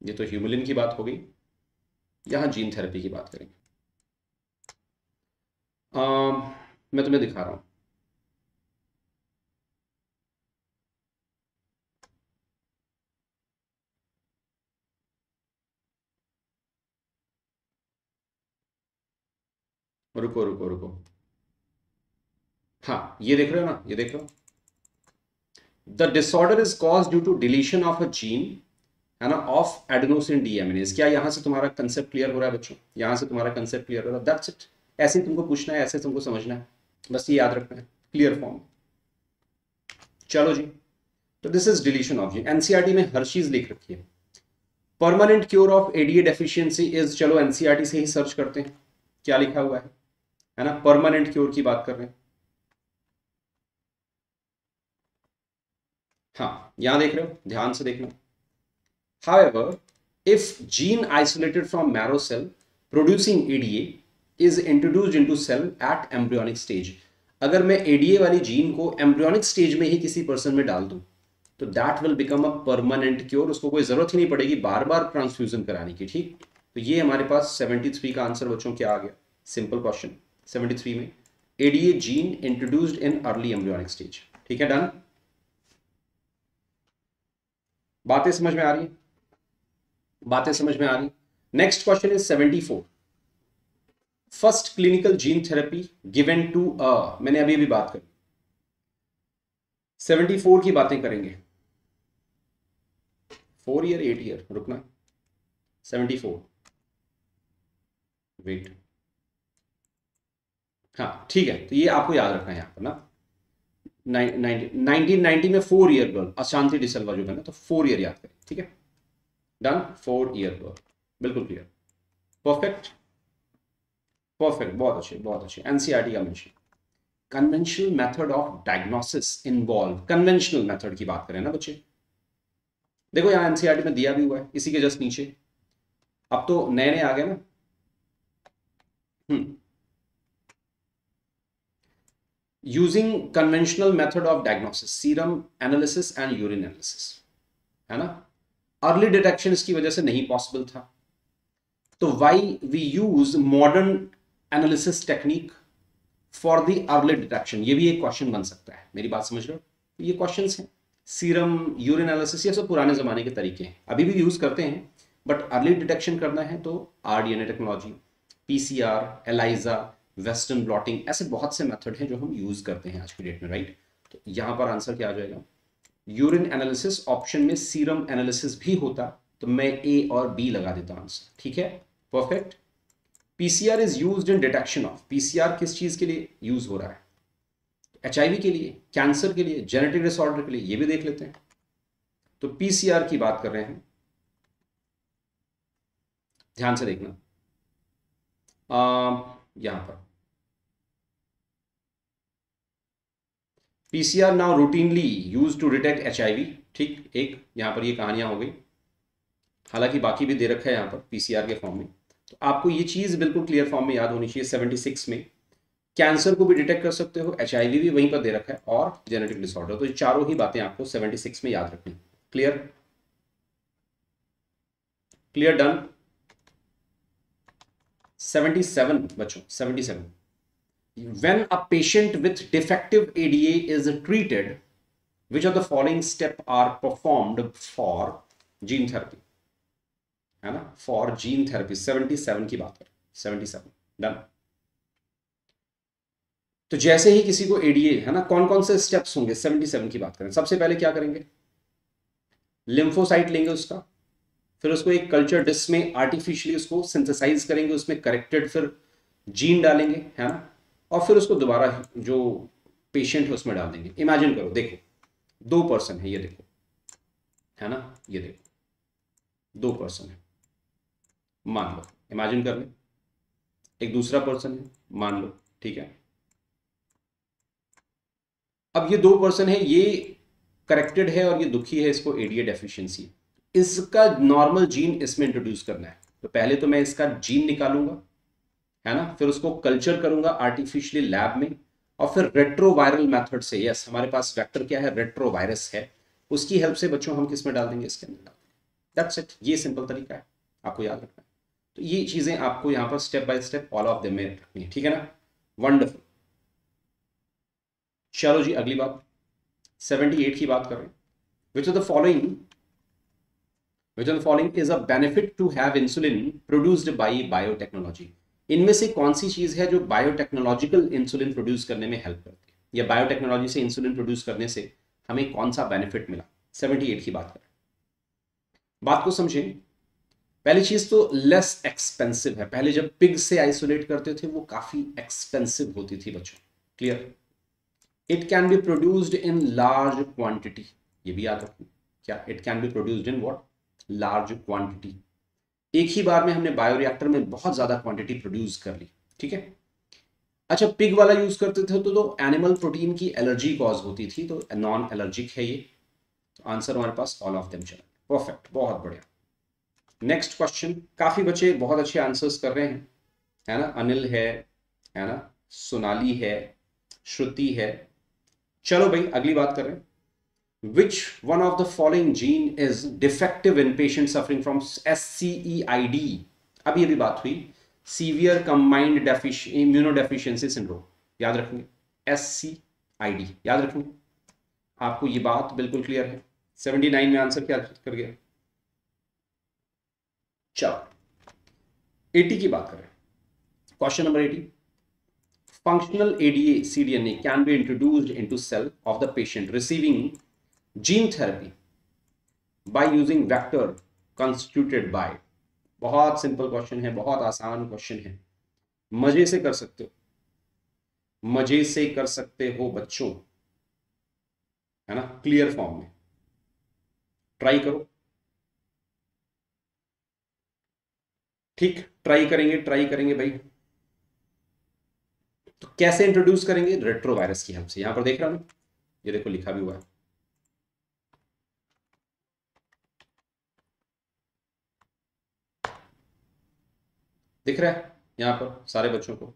ये तो ह्यूमिलिन की बात हो गई। यहाँ जीन थेरेपी की बात करेंगे। आ, मैं तुम्हें दिखा रहा हूँ। रुको रुको रुको। हाँ ये देख रहे हो ना? ये देख रहे हो? The disorder is cause due to deletion of a gene है ना ऑफ़ एडेनोसिन डीएमएनएज क्या यहाँ से तुम्हारा कंसेप्ट क्लियर हो रहा है बच्चों। यहाँ से तुम्हारा कंसेप्ट क्लियर हो रहा है। दैट्स इट ऐसे तुमको पूछना है, ऐसे तुमको समझना है। बस ये याद रखना है। क्लियर फॉर्म चलो जी। तो this is deletion of gene NCERT में हर चीज़ लिख रखी है। Permanent cure of ADA deficiency is चलो एनसीआरटी से ही सर्च करते हैं। क्या लिखा हुआ है? है ना? परमानेंट क्योर की बात कर रहे हैं। हाँ यहाँ देख रहे हो ध्यान से देखना However, if gene isolated from marrow cell producing ADA is introduced into cell at embryonic stage, अगर मैं ADA वाली जीन को एम्ब्रियोनिक स्टेज में ही किसी पर्सन में डाल दूँ तो that will become a permanent cure उसको कोई ज़रूरत ही नहीं पड़ेगी बार बार ट्रांसफ्यूजन कराने की ठीक? तो ये हमारे पास 73 का आंसर बच्चों क्या आ गया। सिंपल क्वेश्चन 73 में ADA gene introduced in early embryonic stage ठीक है डन बातें समझ में आ रही है? बातें समझ में आ रही next question is 74 first clinical gene therapy given to a मैंने अभी अभी बात करी। 74 की बातें करेंगे। फोर ईयर एट ईयर रुकना। 74 वेट हाँ ठीक है तो ये आपको याद रखना है यहाँ पर ना। नाइनटीन नाइनटी में four year girl Ashanti DeSilva जो है ना तो फोर ईयर याद करें, ठीक है? डन फोर ईयर गर्ल बिल्कुल क्लियर परफेक्ट परफेक्ट बहुत अच्छे बहुत अच्छे. एनसीआरटी का mention conventional method of diagnosis involve conventional method की बात करें ना बच्चे. देखो यहाँ एनसीआरटी में दिया भी हुआ है, इसी के जस्ट नीचे. अब तो नए नए आ गए ना? हम्म. Using conventional method of diagnosis, serum analysis and urine analysis, है ना? अर्ली डिटेक्शन इसकी वजह से नहीं पॉसिबल था। तो why we use modern analysis technique for the early detection ये भी एक क्वेश्चन बन सकता है। मेरी बात समझ रहे हो? ये क्वेश्चन हैं। सीरम यूरिन एनालिसिस ये सब पुराने जमाने के तरीके हैं। अभी भी यूज़ करते हैं बट अर्ली डिटेक्शन करना है तो R D N A technology PCR ELISA western blotting ऐसे बहुत से मेथड हैं जो हम यूज़ करते हैं आज की डेट में राइट तो यहाँ पर आंसर क्या आ जाएगा? यूरिन एनालिसिस ऑप्शन में सीरम एनालिसिस भी होता तो मैं ए और बी लगा देता आंसर ठीक है? Perfect PCR is use in detection of PCR किस चीज़ के लिए यूज़ हो रहा है? एचआईवी के लिए कैंसर के लिए जेनेटिक डिसऑर्डर के लिए ये भी देख लेते हैं। तो पीसीआर की बात कर रहे हैं ध्यान से देखना। आ, यहाँ पर। PCR now routinely use to detect H ठीक, एक, यहाँ पर ये कहानियाँ हो गई। हालाँकि बाकी भी दे रखा है यहाँ पर पीसीआर के फॉर्म में। तो आपको ये चीज़ बिल्कुल क्लियर फॉर्म में याद होनी चाहिए सेवेंटी सिक्स में। कैंसर को भी डिटेक्ट कर सकते हो एचआईवी भी वहीं पर दे रखा है, और जेनेटिक डिसऑर्डर तो ये चारों ही बातें आपको सेवेंटी सिक्स में याद रखनी। क्लियर क्लियर डन 77 बच्चों 77 when a patient with defective ADA is treated, which of the following step are performed for gene therapy? है ना? फॉर जीन थेरेपी 77 की बात करें 77 डन तो जैसे ही किसी को एडीए है ना कौन कौन से स्टेप्स होंगे? 77 की बात करें। सबसे पहले क्या करेंगे? लिम्फोसाइट लेंगे उसका, फिर उसको एक कल्चर डिस्क में आर्टिफिशियली उसको सिंथेसाइज करेंगे, उसमें करेक्टेड फिर जीन डालेंगे, है ना? और फिर उसको दोबारा जो पेशेंट है उसमें डाल देंगे। इमेजिन करो, देखो, दो पर्सन है, ये देखो, है ना, ये देखो, दो पर्सन है, मान लो इमेजिन कर ले, एक दूसरा पर्सन है, मान लो, ठीक है। अब ये दो पर्सन है, ये करेक्टेड है और ये दुखी है, इसको एडीए डेफिशिएंसी इसका नॉर्मल जीन इसमें इंट्रोड्यूस करना है। तो पहले तो मैं इसका जीन निकालूँगा है ना? फिर उसको कल्चर करूँगा आर्टिफिशियली लैब में और फिर रेट्रोवायरल मेथड से यस हमारे पास वेक्टर क्या है? रेट्रोवायरस है। उसकी हेल्प से बच्चों हम किसमें डाल देंगे? इसके अंदर दैट्स इट ये सिंपल तरीका है। आपको याद रखना है। तो ये चीज़ें आपको यहाँ पर step by step all of them में रखनी है। ठीक है ना? वंडरफुल चलो जी, अगली बात। 78 की बात कर। रहे हैं which of the following which of the following is a benefit to have insulin produced by biotechnology इनमें से कौन सी चीज़ है जो बायोटेक्नोलॉजिकल इंसुलिन प्रोड्यूस करने में हेल्प करती है? या बायोटेक्नोलॉजी से इंसुलिन प्रोड्यूस करने से हमें कौन सा बेनिफिट मिला? 78 की बात करें। बात को समझें। पहली चीज़ तो लेस एक्सपेंसिव है। पहले जब पिग से आइसोलेट करते थे, वो काफ़ी एक्सपेंसिव होती थी बच्चों। Clear it can be produced in large quantity ये भी याद रखना। क्या? It can be produced in what large quantity एक ही बार में हमने बायोरिएक्टर में बहुत ज़्यादा क्वांटिटी प्रोड्यूस कर ली ठीक है? अच्छा पिग वाला यूज़ करते थे तो, तो एनिमल प्रोटीन की एलर्जी कॉज होती थी तो नॉन एलर्जिक है ये। तो आंसर हमारे पास ऑल ऑफ़ देम चला। परफेक्ट बहुत बढ़िया। नेक्स्ट क्वेश्चन काफ़ी बच्चे बहुत अच्छे आंसर्स कर रहे हैं है ना? अनिल है है ना? सोनाली है श्रुति है। चलो भाई अगली बात कर रहे हैं। Following gene is defective in patient suffering from S C E I D अभी अभी बात हुई। Severe combined immunodeficiency syndrome याद रखेंगे। एस सी आई डी याद रखेंगे। आपको ये बात बिल्कुल क्लियर है। 79 में आंसर क्या कर गया? चलो। 80 की बात करें। Question number 80 functional ADA cDNA can be introduced into cell of the patient receiving gene therapy by using vector constituted by. बहुत सिंपल क्वेश्चन है, बहुत आसान क्वेश्चन है। मज़े से कर सकते हो। मज़े से कर सकते हो बच्चों। है ना? क्लियर फॉर्म में। ट्राई करो। ठीक? ट्राई करेंगे ट्राई करेंगे भाई। तो कैसे इंट्रोड्यूस करेंगे? रेट्रो वायरस की हेल्प से। यहाँ पर देख रहा हूँ। ये देखो, लिखा भी हुआ है। दिख रहा है यहाँ पर सारे बच्चों को।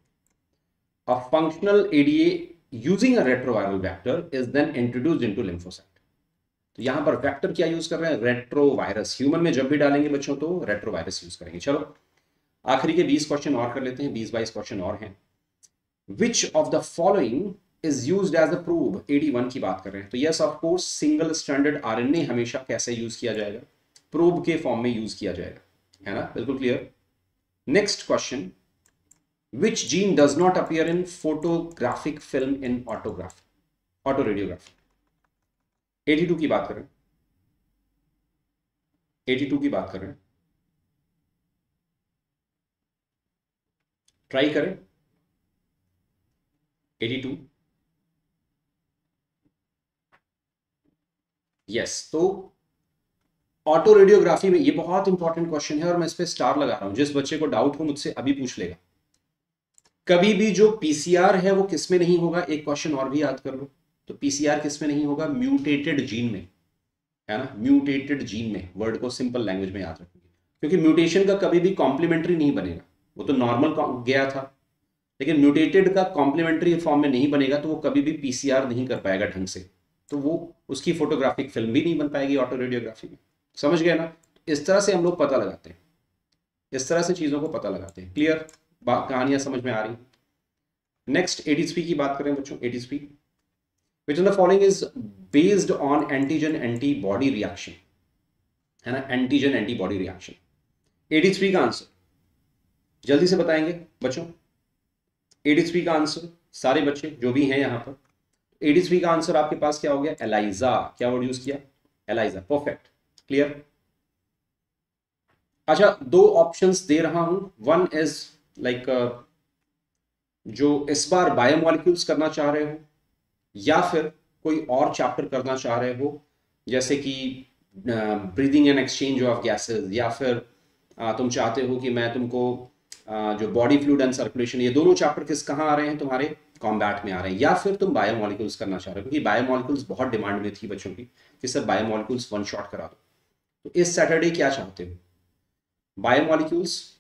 A functional ADA using a retroviral vector is then introduced into lymphocyte तो यहाँ पर वेक्टर क्या यूज़ कर रहे हैं? रेट्रोवायरस ह्यूमन में जब भी डालेंगे बच्चों तो रेट्रोवायरस यूज़ करेंगे। चलो, आखिरी के 20 क्वेश्चन और कर लेते हैं। 20 बाईस क्वेश्चन और हैं। Which of the following is use as a probe one की बात कर रहे हैं। तो yes of course single standard RNA हमेशा कैसे यूज़ किया जाएगा? प्रूव के फॉर्म में यूज़ किया जाएगा। है ना? बिल्कुल clear question which gene does not appear in photographic film in autograph autoradiography 82 की बात करें। 82 की बात करें। ट्राई करें। 82 यस तो ऑटो रेडियोग्राफी में ये बहुत इंपॉर्टेंट क्वेश्चन है और मैं इस पर स्टार लगा रहा हूँ। जिस बच्चे को डाउट हो, मुझसे अभी पूछ लेगा। कभी भी जो पीसीआर है, वो किसमें नहीं होगा? एक क्वेश्चन और भी याद कर लो। तो पीसीआर किसमें नहीं होगा? म्यूटेटेड जीन में। है ना? म्यूटेटेड जीन में। वर्ड को सिंपल लैंग्वेज में याद रखेंगे क्योंकि म्यूटेशन का कभी भी कॉम्प्लीमेंट्री नहीं बनेगा। वो तो नॉर्मल गया था। लेकिन म्यूटेटेड का कॉम्प्लीमेंट्री फॉर्म में नहीं बनेगा तो वो कभी भी पीसीआर नहीं कर पाएगा ढंग से। तो वो उसकी फोटोग्राफिक फ़िल्म भी नहीं बन पाएगी ऑटो रेडियोग्राफी में। समझ गए ना? इस तरह से हम लोग पता लगाते हैं। इस तरह से चीज़ों को पता लगाते हैं। क्लियर कहानियाँ समझ में आ रही नेक्स्ट एडीएसपी की बात करें बच्चों ADSP which in the following is based on antigen antibody reaction? है ना? एंटीजन एंटीबॉडी रिएक्शन 83 का आंसर जल्दी से बताएँगे बच्चों। 83 का आंसर सारे बच्चे जो भी हैं यहाँ पर। 83 का आंसर आपके पास क्या हो गया? एलाइजा क्या वर्ड यूज़ किया? एलाइजा परफेक्ट क्लियर अच्छा दो ऑप्शंस दे रहा हूँ। वन इज़ लाइक जो इस बार बायोमोलिक्यूल्स करना चाह रहे हो, या फिर कोई और चैप्टर करना चाह रहे हो, जैसे कि breathing and exchange of gases या फिर तुम चाहते हो कि मैं तुमको जो बॉडी फ्लूड एंड सर्कुलेशन ये दोनों चैप्टर किस, कहाँ आ रहे हैं? तुम्हारे कॉम्बैट में आ रहे हैं। या फिर तुम बायोमोलिकुल्स करना चाह रहे हो, क्योंकि बायोमोलिकुल्स बहुत डिमांड में थी बच्चों की, कि सर बायोमोलिकुल्स वन शॉट करा दो। तो इस सैटरडे क्या चाहते हो? Biomolecules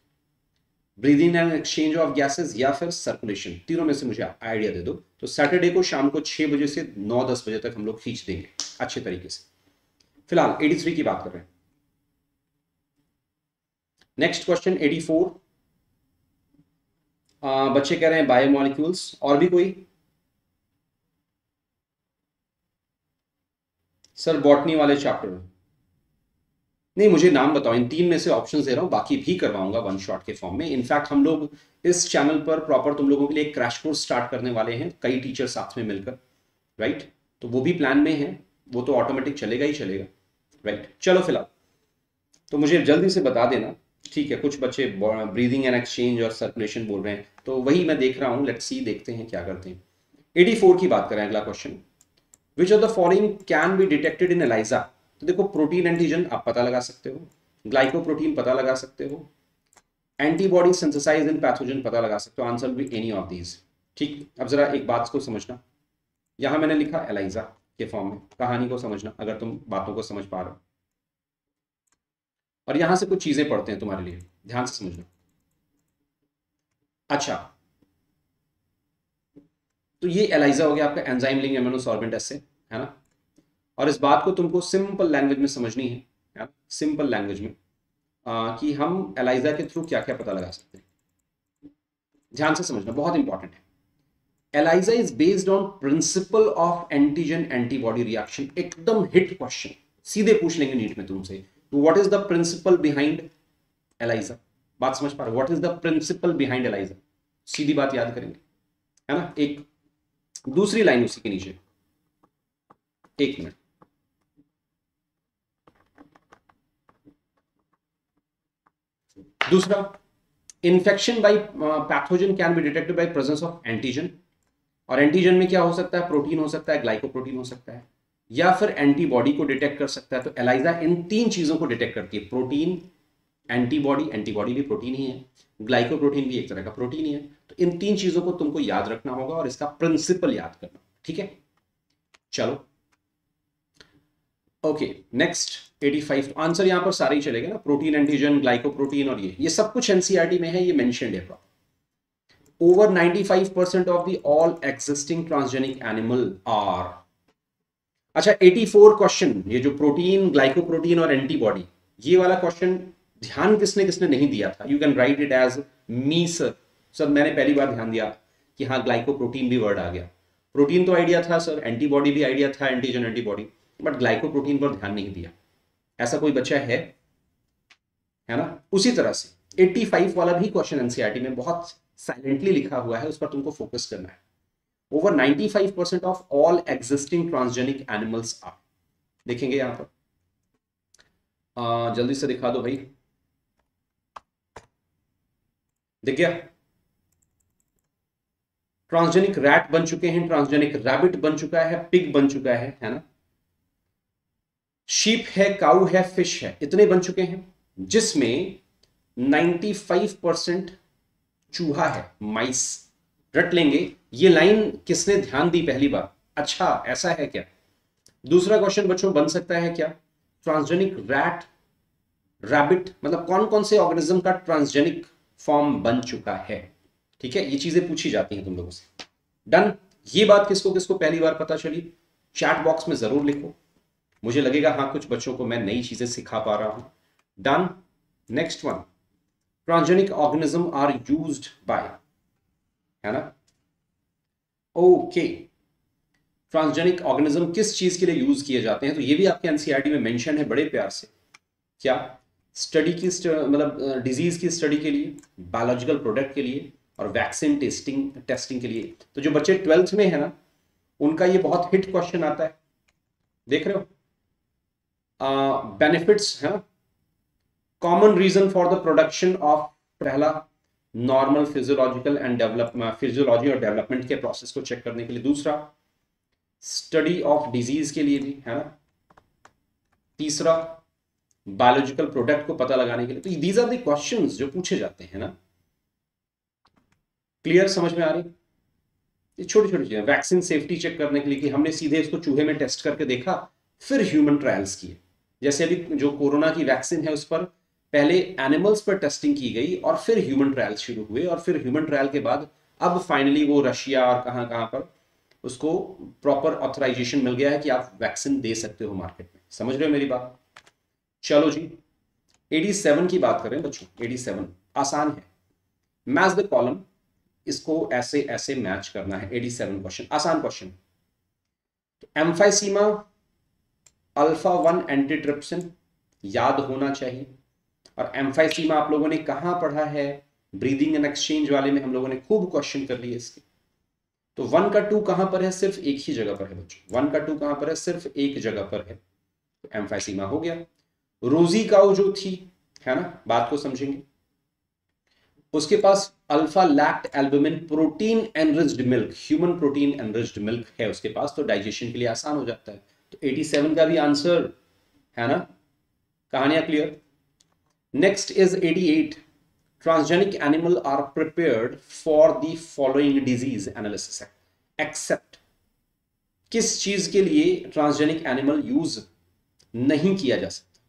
breathing and exchange of gases या फिर सर्कुलेशन तीनों में से मुझे आइडिया दे दो। तो सैटरडे को शाम को छह बजे से नौ दस बजे तक हम लोग खींच देंगे अच्छे तरीके से। फ़िलहाल 83 की बात कर रहे हैं। नेक्स्ट क्वेश्चन 84 आ, बच्चे कह रहे हैं बायोमोलिक्यूल्स और भी कोई? सर बॉटनी वाले चैप्टर में। नहीं, मुझे नाम बताओ। इन तीन में से ऑप्शन दे रहा हूँ, बाकी भी करवाऊँगा वन शॉट के फॉर्म में। इनफैक्ट हम लोग इस चैनल पर प्रॉपर तुम लोगों के लिए क्रैश कोर्स स्टार्ट करने वाले हैं, कई टीचर साथ में मिलकर राइट तो वो भी प्लान में है, वो तो ऑटोमेटिक चलेगा ही चलेगा राइट चलो फ़िलहाल तो मुझे जल्दी से बता देना, ठीक है, कुछ बच्चे ब्रीदिंग एंड एक्सचेंज और सर्कुलेशन बोल रहे हैं तो वही मैं देख रहा हूँ लेट सी देखते हैं क्या करते हैं। 84 की बात करें, अगला question which of the following can be detected in ELISA तो देखो प्रोटीन एंटीजन आप पता लगा सकते हो ग्लाइकोप्रोटीन पता लगा सकते हो एंटीबॉडी सिंथेसाइज इन पैथोजन पता लगा सकते हो answer B any of these ठीक, अब जरा एक बात को समझना। यहाँ मैंने लिखा एलाइजा के फॉर्म में, कहानी को समझना, अगर तुम बातों को समझ पा रहे हो। और यहाँ से कुछ चीज़ें पढ़ते हैं तुम्हारे लिए, ध्यान से समझना। अच्छा तो ये एलाइजा हो गया आपका एंजाइम लिंग एमिनो एसे है ना? और इस बात को तुमको सिंपल लैंग्वेज में समझनी है सिंपल लैंग्वेज में आ, कि हम एलाइजा के थ्रू क्या क्या पता लगा सकते हैं। ध्यान से समझना बहुत इंपॉर्टेंट है। ELISA is based on principle of antigen antibody reaction एकदम हिट क्वेश्चन सीधे पूछ लेंगे नीट में तुमसे what is the principle behind ELISA बात समझ पा रहे what is the principle behind ELISA सीधी बात याद करेंगे है ना? एक दूसरी लाइन उसी के नीचे। एक मिनट दूसरा infection by pathogen can be detected by presence of antigen और एंटीजन में क्या हो सकता है? प्रोटीन हो सकता है ग्लाइकोप्रोटीन हो सकता है, या फिर एंटीबॉडी को डिटेक्ट कर सकता है। तो एलाइजा इन तीन चीज़ों को डिटेक्ट करती है। प्रोटीन एंटीबॉडी एंटीबॉडी भी प्रोटीन ही है। ग्लाइकोप्रोटीन भी एक तरह का प्रोटीन ही है। तो इन तीन चीज़ों को तुमको याद रखना होगा और इसका प्रिंसिपल याद करना। ठीक है? चलो। ओके नेक्स्ट 85 तो आंसर यहाँ पर सारे ही चलेगा ना प्रोटीन एंटीजन ग्लाइकोप्रोटीन और ये। ये सब कुछ एनसीईआरटी में है, ये मेंशनड है over 95 percent of the all existing transgenic animal are अच्छा 84 क्वेश्चन ये जो प्रोटीन ग्लाइकोप्रोटीन और एंटीबॉडी ये वाला क्वेश्चन ध्यान किसने किसने नहीं दिया था? You can write it as me sir sir मैंने पहली बार ध्यान दिया कि हाँ ग्लाइकोप्रोटीन भी वर्ड आ गया। प्रोटीन तो आइडिया था सर एंटीबॉडी भी आइडिया था एंटीजन एंटीबॉडी बट ग्लाइकोप्रोटीन पर ध्यान नहीं दिया। ऐसा कोई बच्चा है? है ना? उसी तरह से। 85 वाला भी क्वेश्चन एनसीआरटी में बहुत साइलेंटली लिखा हुआ है उस पर तुमको फोकस करना है। Over 95 percent of all existing transgenic animals are देखेंगे यहाँ पर। आ, जल्दी से दिखा दो भाई। देख गया? ट्रांसजेनिक रैट बन चुके हैं ट्रांसजेनिक रैबिट बन चुका है पिग बन चुका है है ना? शीप है काउ है फ़िश है, इतने बन चुके हैं, जिसमें 95 परसेंट चूहा है माइस रट लेंगे। ये लाइन किसने ध्यान दी पहली बार? अच्छा ऐसा है क्या? दूसरा क्वेश्चन बच्चों, बन सकता है क्या? ट्रांसजेनिक रैट रैबिट मतलब कौन कौन से ऑर्गेनिज्म का ट्रांसजेनिक फॉर्म बन चुका है? ठीक है, ये चीज़ें पूछी जाती हैं तुम लोगों से। डन ये बात किसको किसको पहली बार पता चली? चैट बॉक्स में ज़रूर लिखो। मुझे लगेगा हाँ कुछ बच्चों को मैं नई चीज़ें सिखा पा रहा हूँ। Done next one transgenic organism are used by है ना? ओके ट्रांसजेनिक ऑर्गेनिज्म किस चीज़ के लिए यूज़ किए जाते हैं? तो ये भी आपके एनसीआरटी में मेंशन है बड़े प्यार से। क्या? स्टडी की मतलब डिज़ीज़ की स्टडी के लिए बायोलॉजिकल प्रोडक्ट के लिए और वैक्सीन टेस्टिंग टेस्टिंग के लिए। तो जो बच्चे ट्वेल्थ में है ना, उनका ये बहुत हिट क्वेश्चन आता है। देख रहे हो? बेनिफिट्स है common reason for the production of पहला normal physiological and develop physiology और डेवलपमेंट के प्रोसेस को चेक करने के लिए। दूसरा स्टडी ऑफ़ डिज़ीज़ के लिए भी, है ना? तीसरा बायोलॉजिकल प्रोडक्ट को पता लगाने के लिए। तो दीज आर द क्वेश्चंस जो पूछे जाते हैं ना। क्लियर समझ में आ रही? ये छोटी छोटी चीज़ें। वैक्सीन सेफ्टी चेक करने के लिए कि हमने सीधे इसको चूहे में टेस्ट करके देखा, फिर ह्यूमन ट्रायल्स किए। जैसे अभी जो कोरोना की वैक्सीन है उस पर पहले एनिमल्स पर टेस्टिंग की गई और फिर ह्यूमन ट्रायल शुरू हुए और फिर ह्यूमन ट्रायल के बाद अब फाइनली वो रशिया और कहाँ कहाँ पर उसको प्रॉपर ऑथराइजेशन मिल गया है कि आप वैक्सीन दे सकते हो मार्केट में। समझ रहे हो मेरी बात? चलो जी 87 की बात करें बच्चों 87 आसान है। मैच द कॉलम, इसको ऐसे ऐसे मैच करना है 87 क्वेश्चन, आसान क्वेश्चन। तो एम्फाइसीमा अल्फ़ा वन एंटीट्रिप्सिन याद होना चाहिए। और एम्फाइसीमा आप लोगों ने कहाँ पढ़ा है? ब्रीदिंग एंड एक्सचेंज वाले में हम लोगों ने खूब क्वेश्चन कर लिए इसके। तो वन का टू कहाँ पर है? सिर्फ़ एक ही जगह पर है बच्चों। वन का टू कहाँ पर है? सिर्फ़ एक जगह पर है। तो एम्फाइसीमा हो गया। रोजी काउ जो थी, है ना? बात को समझेंगे। उसके पास alpha lactalbumin protein enriched milk human protein enriched milk है उसके पास। तो डाइजेशन के लिए आसान हो जाता है। तो 87 का भी आंसर है ना? कहानियाँ clear next is 88 transgenic animal are prepared for the following disease analysis except किस चीज़ के लिए ट्रांसजेनिक एनिमल यूज़ नहीं किया जा सकता?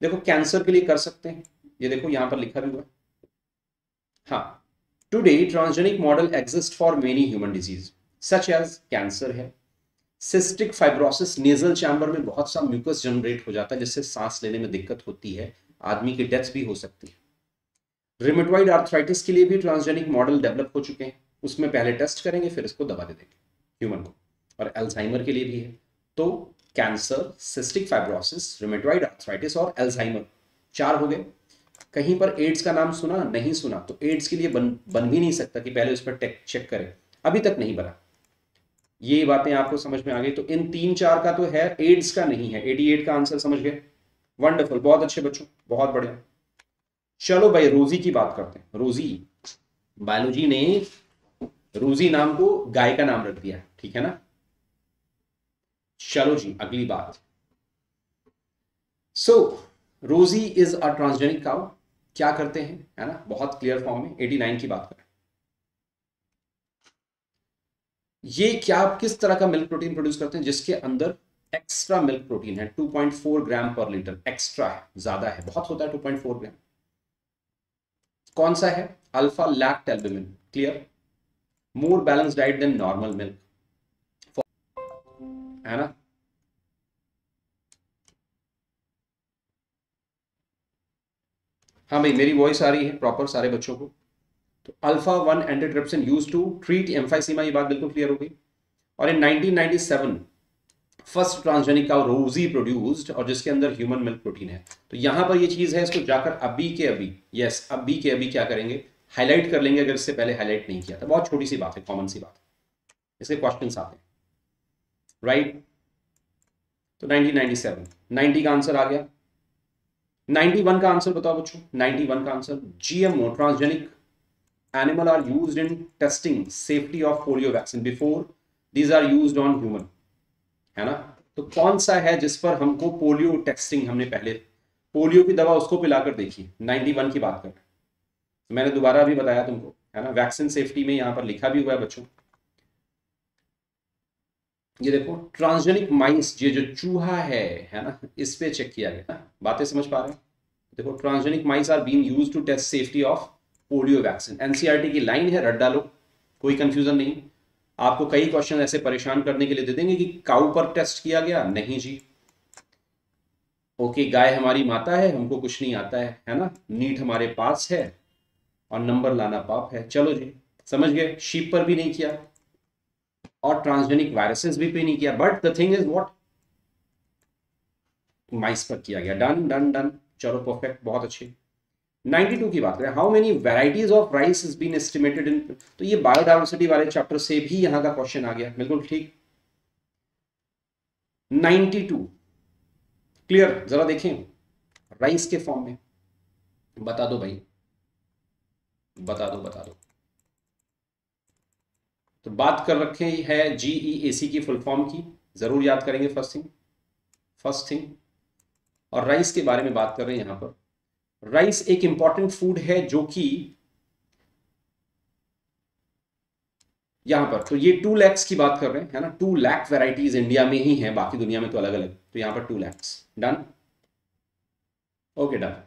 देखो कैंसर के लिए कर सकते हैं। ये देखो, यहाँ पर लिखा हुआ हाँ। Today transgenic model exist for many human disease such as cancer है सिस्टिक फाइब्रोसिस नेजल चैम्बर में बहुत सा म्यूकस जनरेट हो जाता है, जिससे सांस लेने में दिक्कत होती है। आदमी की डेथ भी हो सकती है। रिमेटॉइड आर्थराइटिस के लिए भी ट्रांसजेनिक मॉडल डेवलप हो चुके हैं। उसमें पहले टेस्ट करेंगे, फिर इसको दबा दे देंगे ह्यूमन को। और एल्जाइमर के लिए भी है। तो cancer cystic fibrosis rheumatoid arthritis और एल्जाइमर चार हो गए। कहीं पर एड्स का नाम सुना, नहीं सुना तो एड्स के लिए बन बन भी नहीं सकता कि पहले उस पर चेक करें। अभी तक नहीं बना। ये बातें आपको समझ में आ गई। तो इन तीन चार का तो है एड्स का नहीं है। 88 का आंसर समझ गए। वंडरफुल बहुत अच्छे बच्चों, बहुत बढ़िया। चलो भाई, रोजी की बात करते हैं। रोजी। बायोलॉजी ने रोजी नाम को गाय का नाम रख दिया, ठीक है ना? चलो जी, अगली बात। सो रोजी इज़ अ ट्रांसजेनिक काउ क्या करते हैं, है ना? बहुत क्लियर फॉर्म में 89 की बात करें ये क्या किस तरह का मिल्क प्रोटीन प्रोड्यूस करते हैं जिसके अंदर एक्स्ट्रा मिल्क प्रोटीन है? 2.4 ग्राम पर लीटर एक्स्ट्रा है, ज़्यादा है, बहुत होता है 2.4 ग्राम कौन सा है? Alpha lactalbumin clear more balance diet than normal milk है ना? हाँ भाई, मेरी वॉइस आ रही है प्रॉपर सारे बच्चों को। तो alpha one antitrypsin use to treat emphysema ये बात बिल्कुल क्लियर हो गई। और इन 1997 फ़र्स्ट ट्रांसजेनिक का रोजी प्रोड्यूस्ड और जिसके अंदर ह्यूमन मिल्क प्रोटीन है। तो यहाँ पर ये चीज़ है, इसको जाकर अभी के अभी यस अभी के अभी क्या करेंगे? हाईलाइट कर लेंगे, अगर इससे पहले हाईलाइट नहीं किया था। बहुत छोटी सी बात है कॉमन सी बात है। इसके क्वेश्चन आते हैं। राइट तो 1997 90 का आंसर आ गया। 91 का आंसर बताओ बच्चों। 91 का answer GMO transgenic animal are used in testing safety of polio vaccine before these are used on human है ना? तो कौन सा है जिस पर हमको पोलियो टेस्टिंग हमने पहले पोलियो की दवा उसको पिलाकर देखी? 91 की बात कर। तो मैंने दोबारा भी बताया तुमको, है ना? वैक्सीन सेफ्टी में यहाँ पर लिखा भी हुआ है बच्चों। ये देखो ट्रांसजेनिक माइस ये जो चूहा है है ना? इस पे चेक किया गया। बातें समझ पा रहे हैं? देखो transgenic mice are being used to test safety of polio vaccine. NCERT की लाइन है, रट डालो, कोई कंफ्यूजन नहीं। आपको कई क्वेश्चन ऐसे परेशान करने के लिए दे देंगे कि काउ पर टेस्ट किया गया? नहीं जी। ओके गाय हमारी माता है, हमको कुछ नहीं आता है है ना? नीट हमारे पास है और नंबर लाना पाप है। चलो जी, समझ गए? शीप पर भी नहीं किया और ट्रांसजेनिक वायरसेस भी पे नहीं किया। But the thing is what mice पर किया गया। डन डन डन चलो परफेक्ट बहुत अच्छी। 92 की बात करें how many varieties of rice is been estimated in तो ये बायोडाइवर्सिटी वाले चैप्टर से भी यहाँ का क्वेश्चन आ गया, बिल्कुल ठीक। 92 क्लियर जरा देखें राइस के फॉर्म में। बता दो भाई। बता दो बता दो। तो बात कर रखे है जीई एसी की फुल फॉर्म की, ज़रूर याद करेंगे फ़र्स्ट थिंग फ़र्स्ट थिंग और राइस के बारे में बात कर रहे हैं यहाँ पर। राइस एक इंपॉर्टेंट फ़ूड है जो कि यहाँ पर। तो ये टू लैक्स की बात कर रहे हैं, है ना? टू लैक वेराइटीज इंडिया में ही है, बाकी दुनिया में तो अलग अलग तो यहाँ पर two lakhs done okay done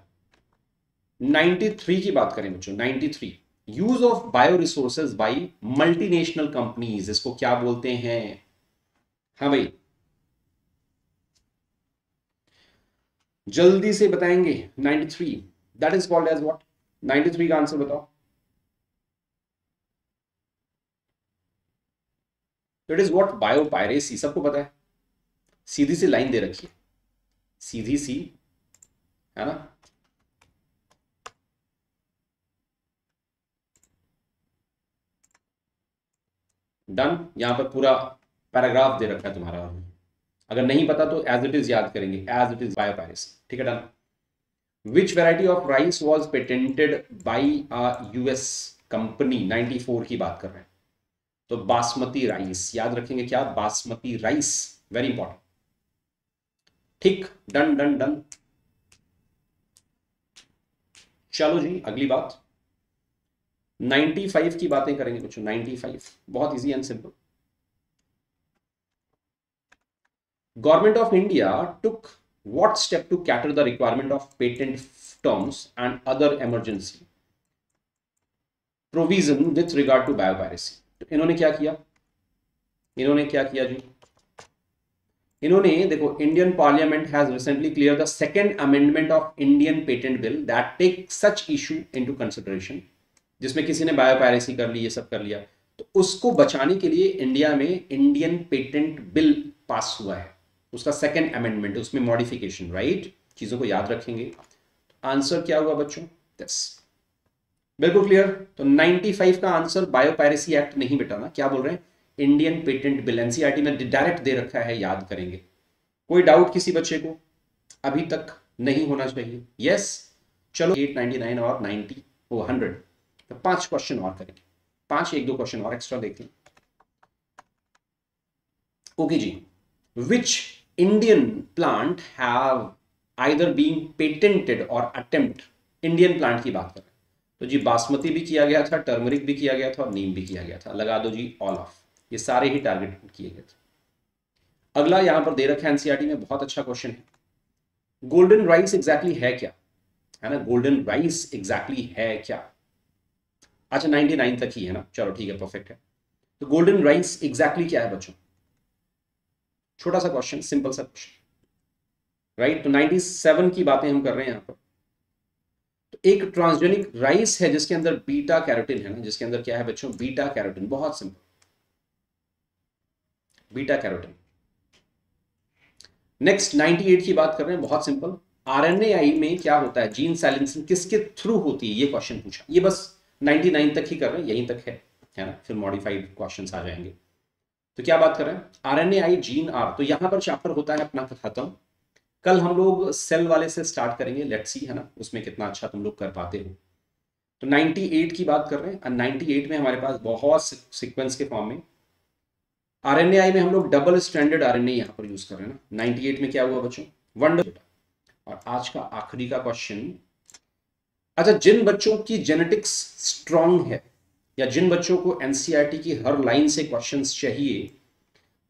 93 की बात करें बच्चों 93 use of bioresources by multinational companies इसको क्या बोलते हैं? हाँ भाई जल्दी से बताएँगे। 93 that is called as what 93 का आंसर बताओ। इट इज़ व्हाट बायोपायरेसी सबको पता है। सीधी सी लाइन दे रखी है। सीधी सी, है ना? डन यहाँ पर पूरा पैराग्राफ दे रखा है तुम्हारा। अगर नहीं पता तो एज इट इज़ याद करेंगे एज इट इज़ बायोपायरेसी ठीक है, done? Which variety of rice was patented by US company 94 की बात कर रहे हैं। तो बासमती राइस याद रखेंगे क्या? बासमती राइस वेरी इंपॉर्टेंट ठीक, डन डन डन। चलो जी, अगली बात। 95 की बातें करेंगे कुछ। 95 बहुत easy and simple government of India took what step to cater the requirement of patent terms and other emergency provision with regard to biopiracy तो इन्होंने क्या किया? इन्होंने क्या किया जी? इन्होंने, देखो Indian parliament has recently clear the second amendment of Indian patent bill that take such issue into consideration जिसमें किसी ने बायोपायरेसी कर ली, ये सब कर लिया। तो उसको बचाने के लिए इंडिया में इंडियन पेटेंट बिल पास हुआ है। उसका सेकेंड अमेंडमेंट उसमें मॉडिफिकेशन राइट चीज़ों को याद रखेंगे। आंसर क्या हुआ बच्चों? दस बिल्कुल क्लियर तो 95 का आंसर बायोपायरेसी एक्ट नहीं बेटाना क्या बोल रहे हैं? इंडियन पेटेंट बिल एनसीआरटी में डायरेक्ट दे रखा है, याद करेंगे। कोई डाउट किसी बच्चे को? अभी तक नहीं होना चाहिए। यस चलो 899 और 90 वो 100 तो पाँच क्वेश्चन और करेंगे। पाँच, एक दो क्वेश्चन और एक्स्ट्रा देख okay ji. Which Indian plant have either being patented or attempt Indian plant की बात कर। तो जी, बासमती भी किया गया था टर्मरिक भी किया गया था और नीम भी किया गया था। लगा दो जी ऑल ऑफ़ ये सारे ही टारगेट किए गए थे। अगला यहाँ पर दे रखा है एनसीआरटी में, बहुत अच्छा क्वेश्चन है। गोल्डन राइस एग्जैक्टली है क्या? है ना? गोल्डन राइस एग्जैक्टली है क्या? अच्छा 99 तक ही है ना? चलो, ठीक है परफेक्ट है। तो गोल्डन राइस एग्जैक्टली क्या है बच्चों? छोटा सा क्वेश्चन सिंपल सा क्वेश्चन राइट तो 97 की बातें हम कर रहे हैं यहाँ पर। तो एक ट्रांसजेनिक राइस है जिसके अंदर बीटा कैरोटीन है ना, जिसके अंदर क्या है बच्चों? बीटा कैरोटीन बहुत सिंपल बीटा कैरोटीन नेक्स्ट 98 की बात कर रहे हैं, बहुत सिंपल आरएनएआई में क्या होता है? जीन साइलेंसिंग किसके थ्रू होती है? ये क्वेश्चन पूछा। ये बस 99 तक ही कर रहे हैं, यहीं तक है। है ना? फिर मॉडिफाइड क्वेश्चंस आ जाएँगे। तो क्या बात कर? रहे हैं आरएनएआई जीन आर तो यहाँ पर चैप्टर होता है अपना खत्म। कल हम लोग सेल वाले से स्टार्ट करेंगे लेट्स सी है ना? उसमें कितना अच्छा तुम लोग कर पाते हो। तो 98 की बात कर रहे हैं 98 में हमारे पास बहुत सीक्वेंस के फॉर्म में आरएनएआई में हम लोग डबल स्टैंडर्ड आरएनए यहाँ पर यूज़ कर रहे हैं ना? 98 में क्या हुआ बच्चों? वन और आज का आखिरी का क्वेश्चन अच्छा जिन बच्चों की जेनेटिक्स स्ट्रांग है या जिन बच्चों को एनसीईआरटी की हर लाइन से क्वेश्चन चाहिए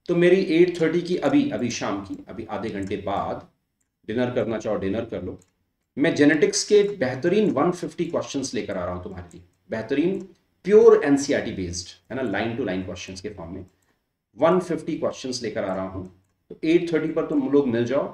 तो मेरी 8:30 की अभी अभी शाम की, अभी आधे घंटे बाद डिनर करना चाहो डिनर कर लो। मैं जेनेटिक्स के बेहतरीन 150 क्वेश्चंस लेकर आ रहा हूँ तुम्हारे लिए। बेहतरीन प्योर एनसीईआरटी बेस्ड है ना लाइन टू लाइन क्वेश्चंस के फॉर्म में। 150 क्वेश्चंस लेकर आ रहा हूँ। तो 8:30 पर तुम लोग मिल जाओ।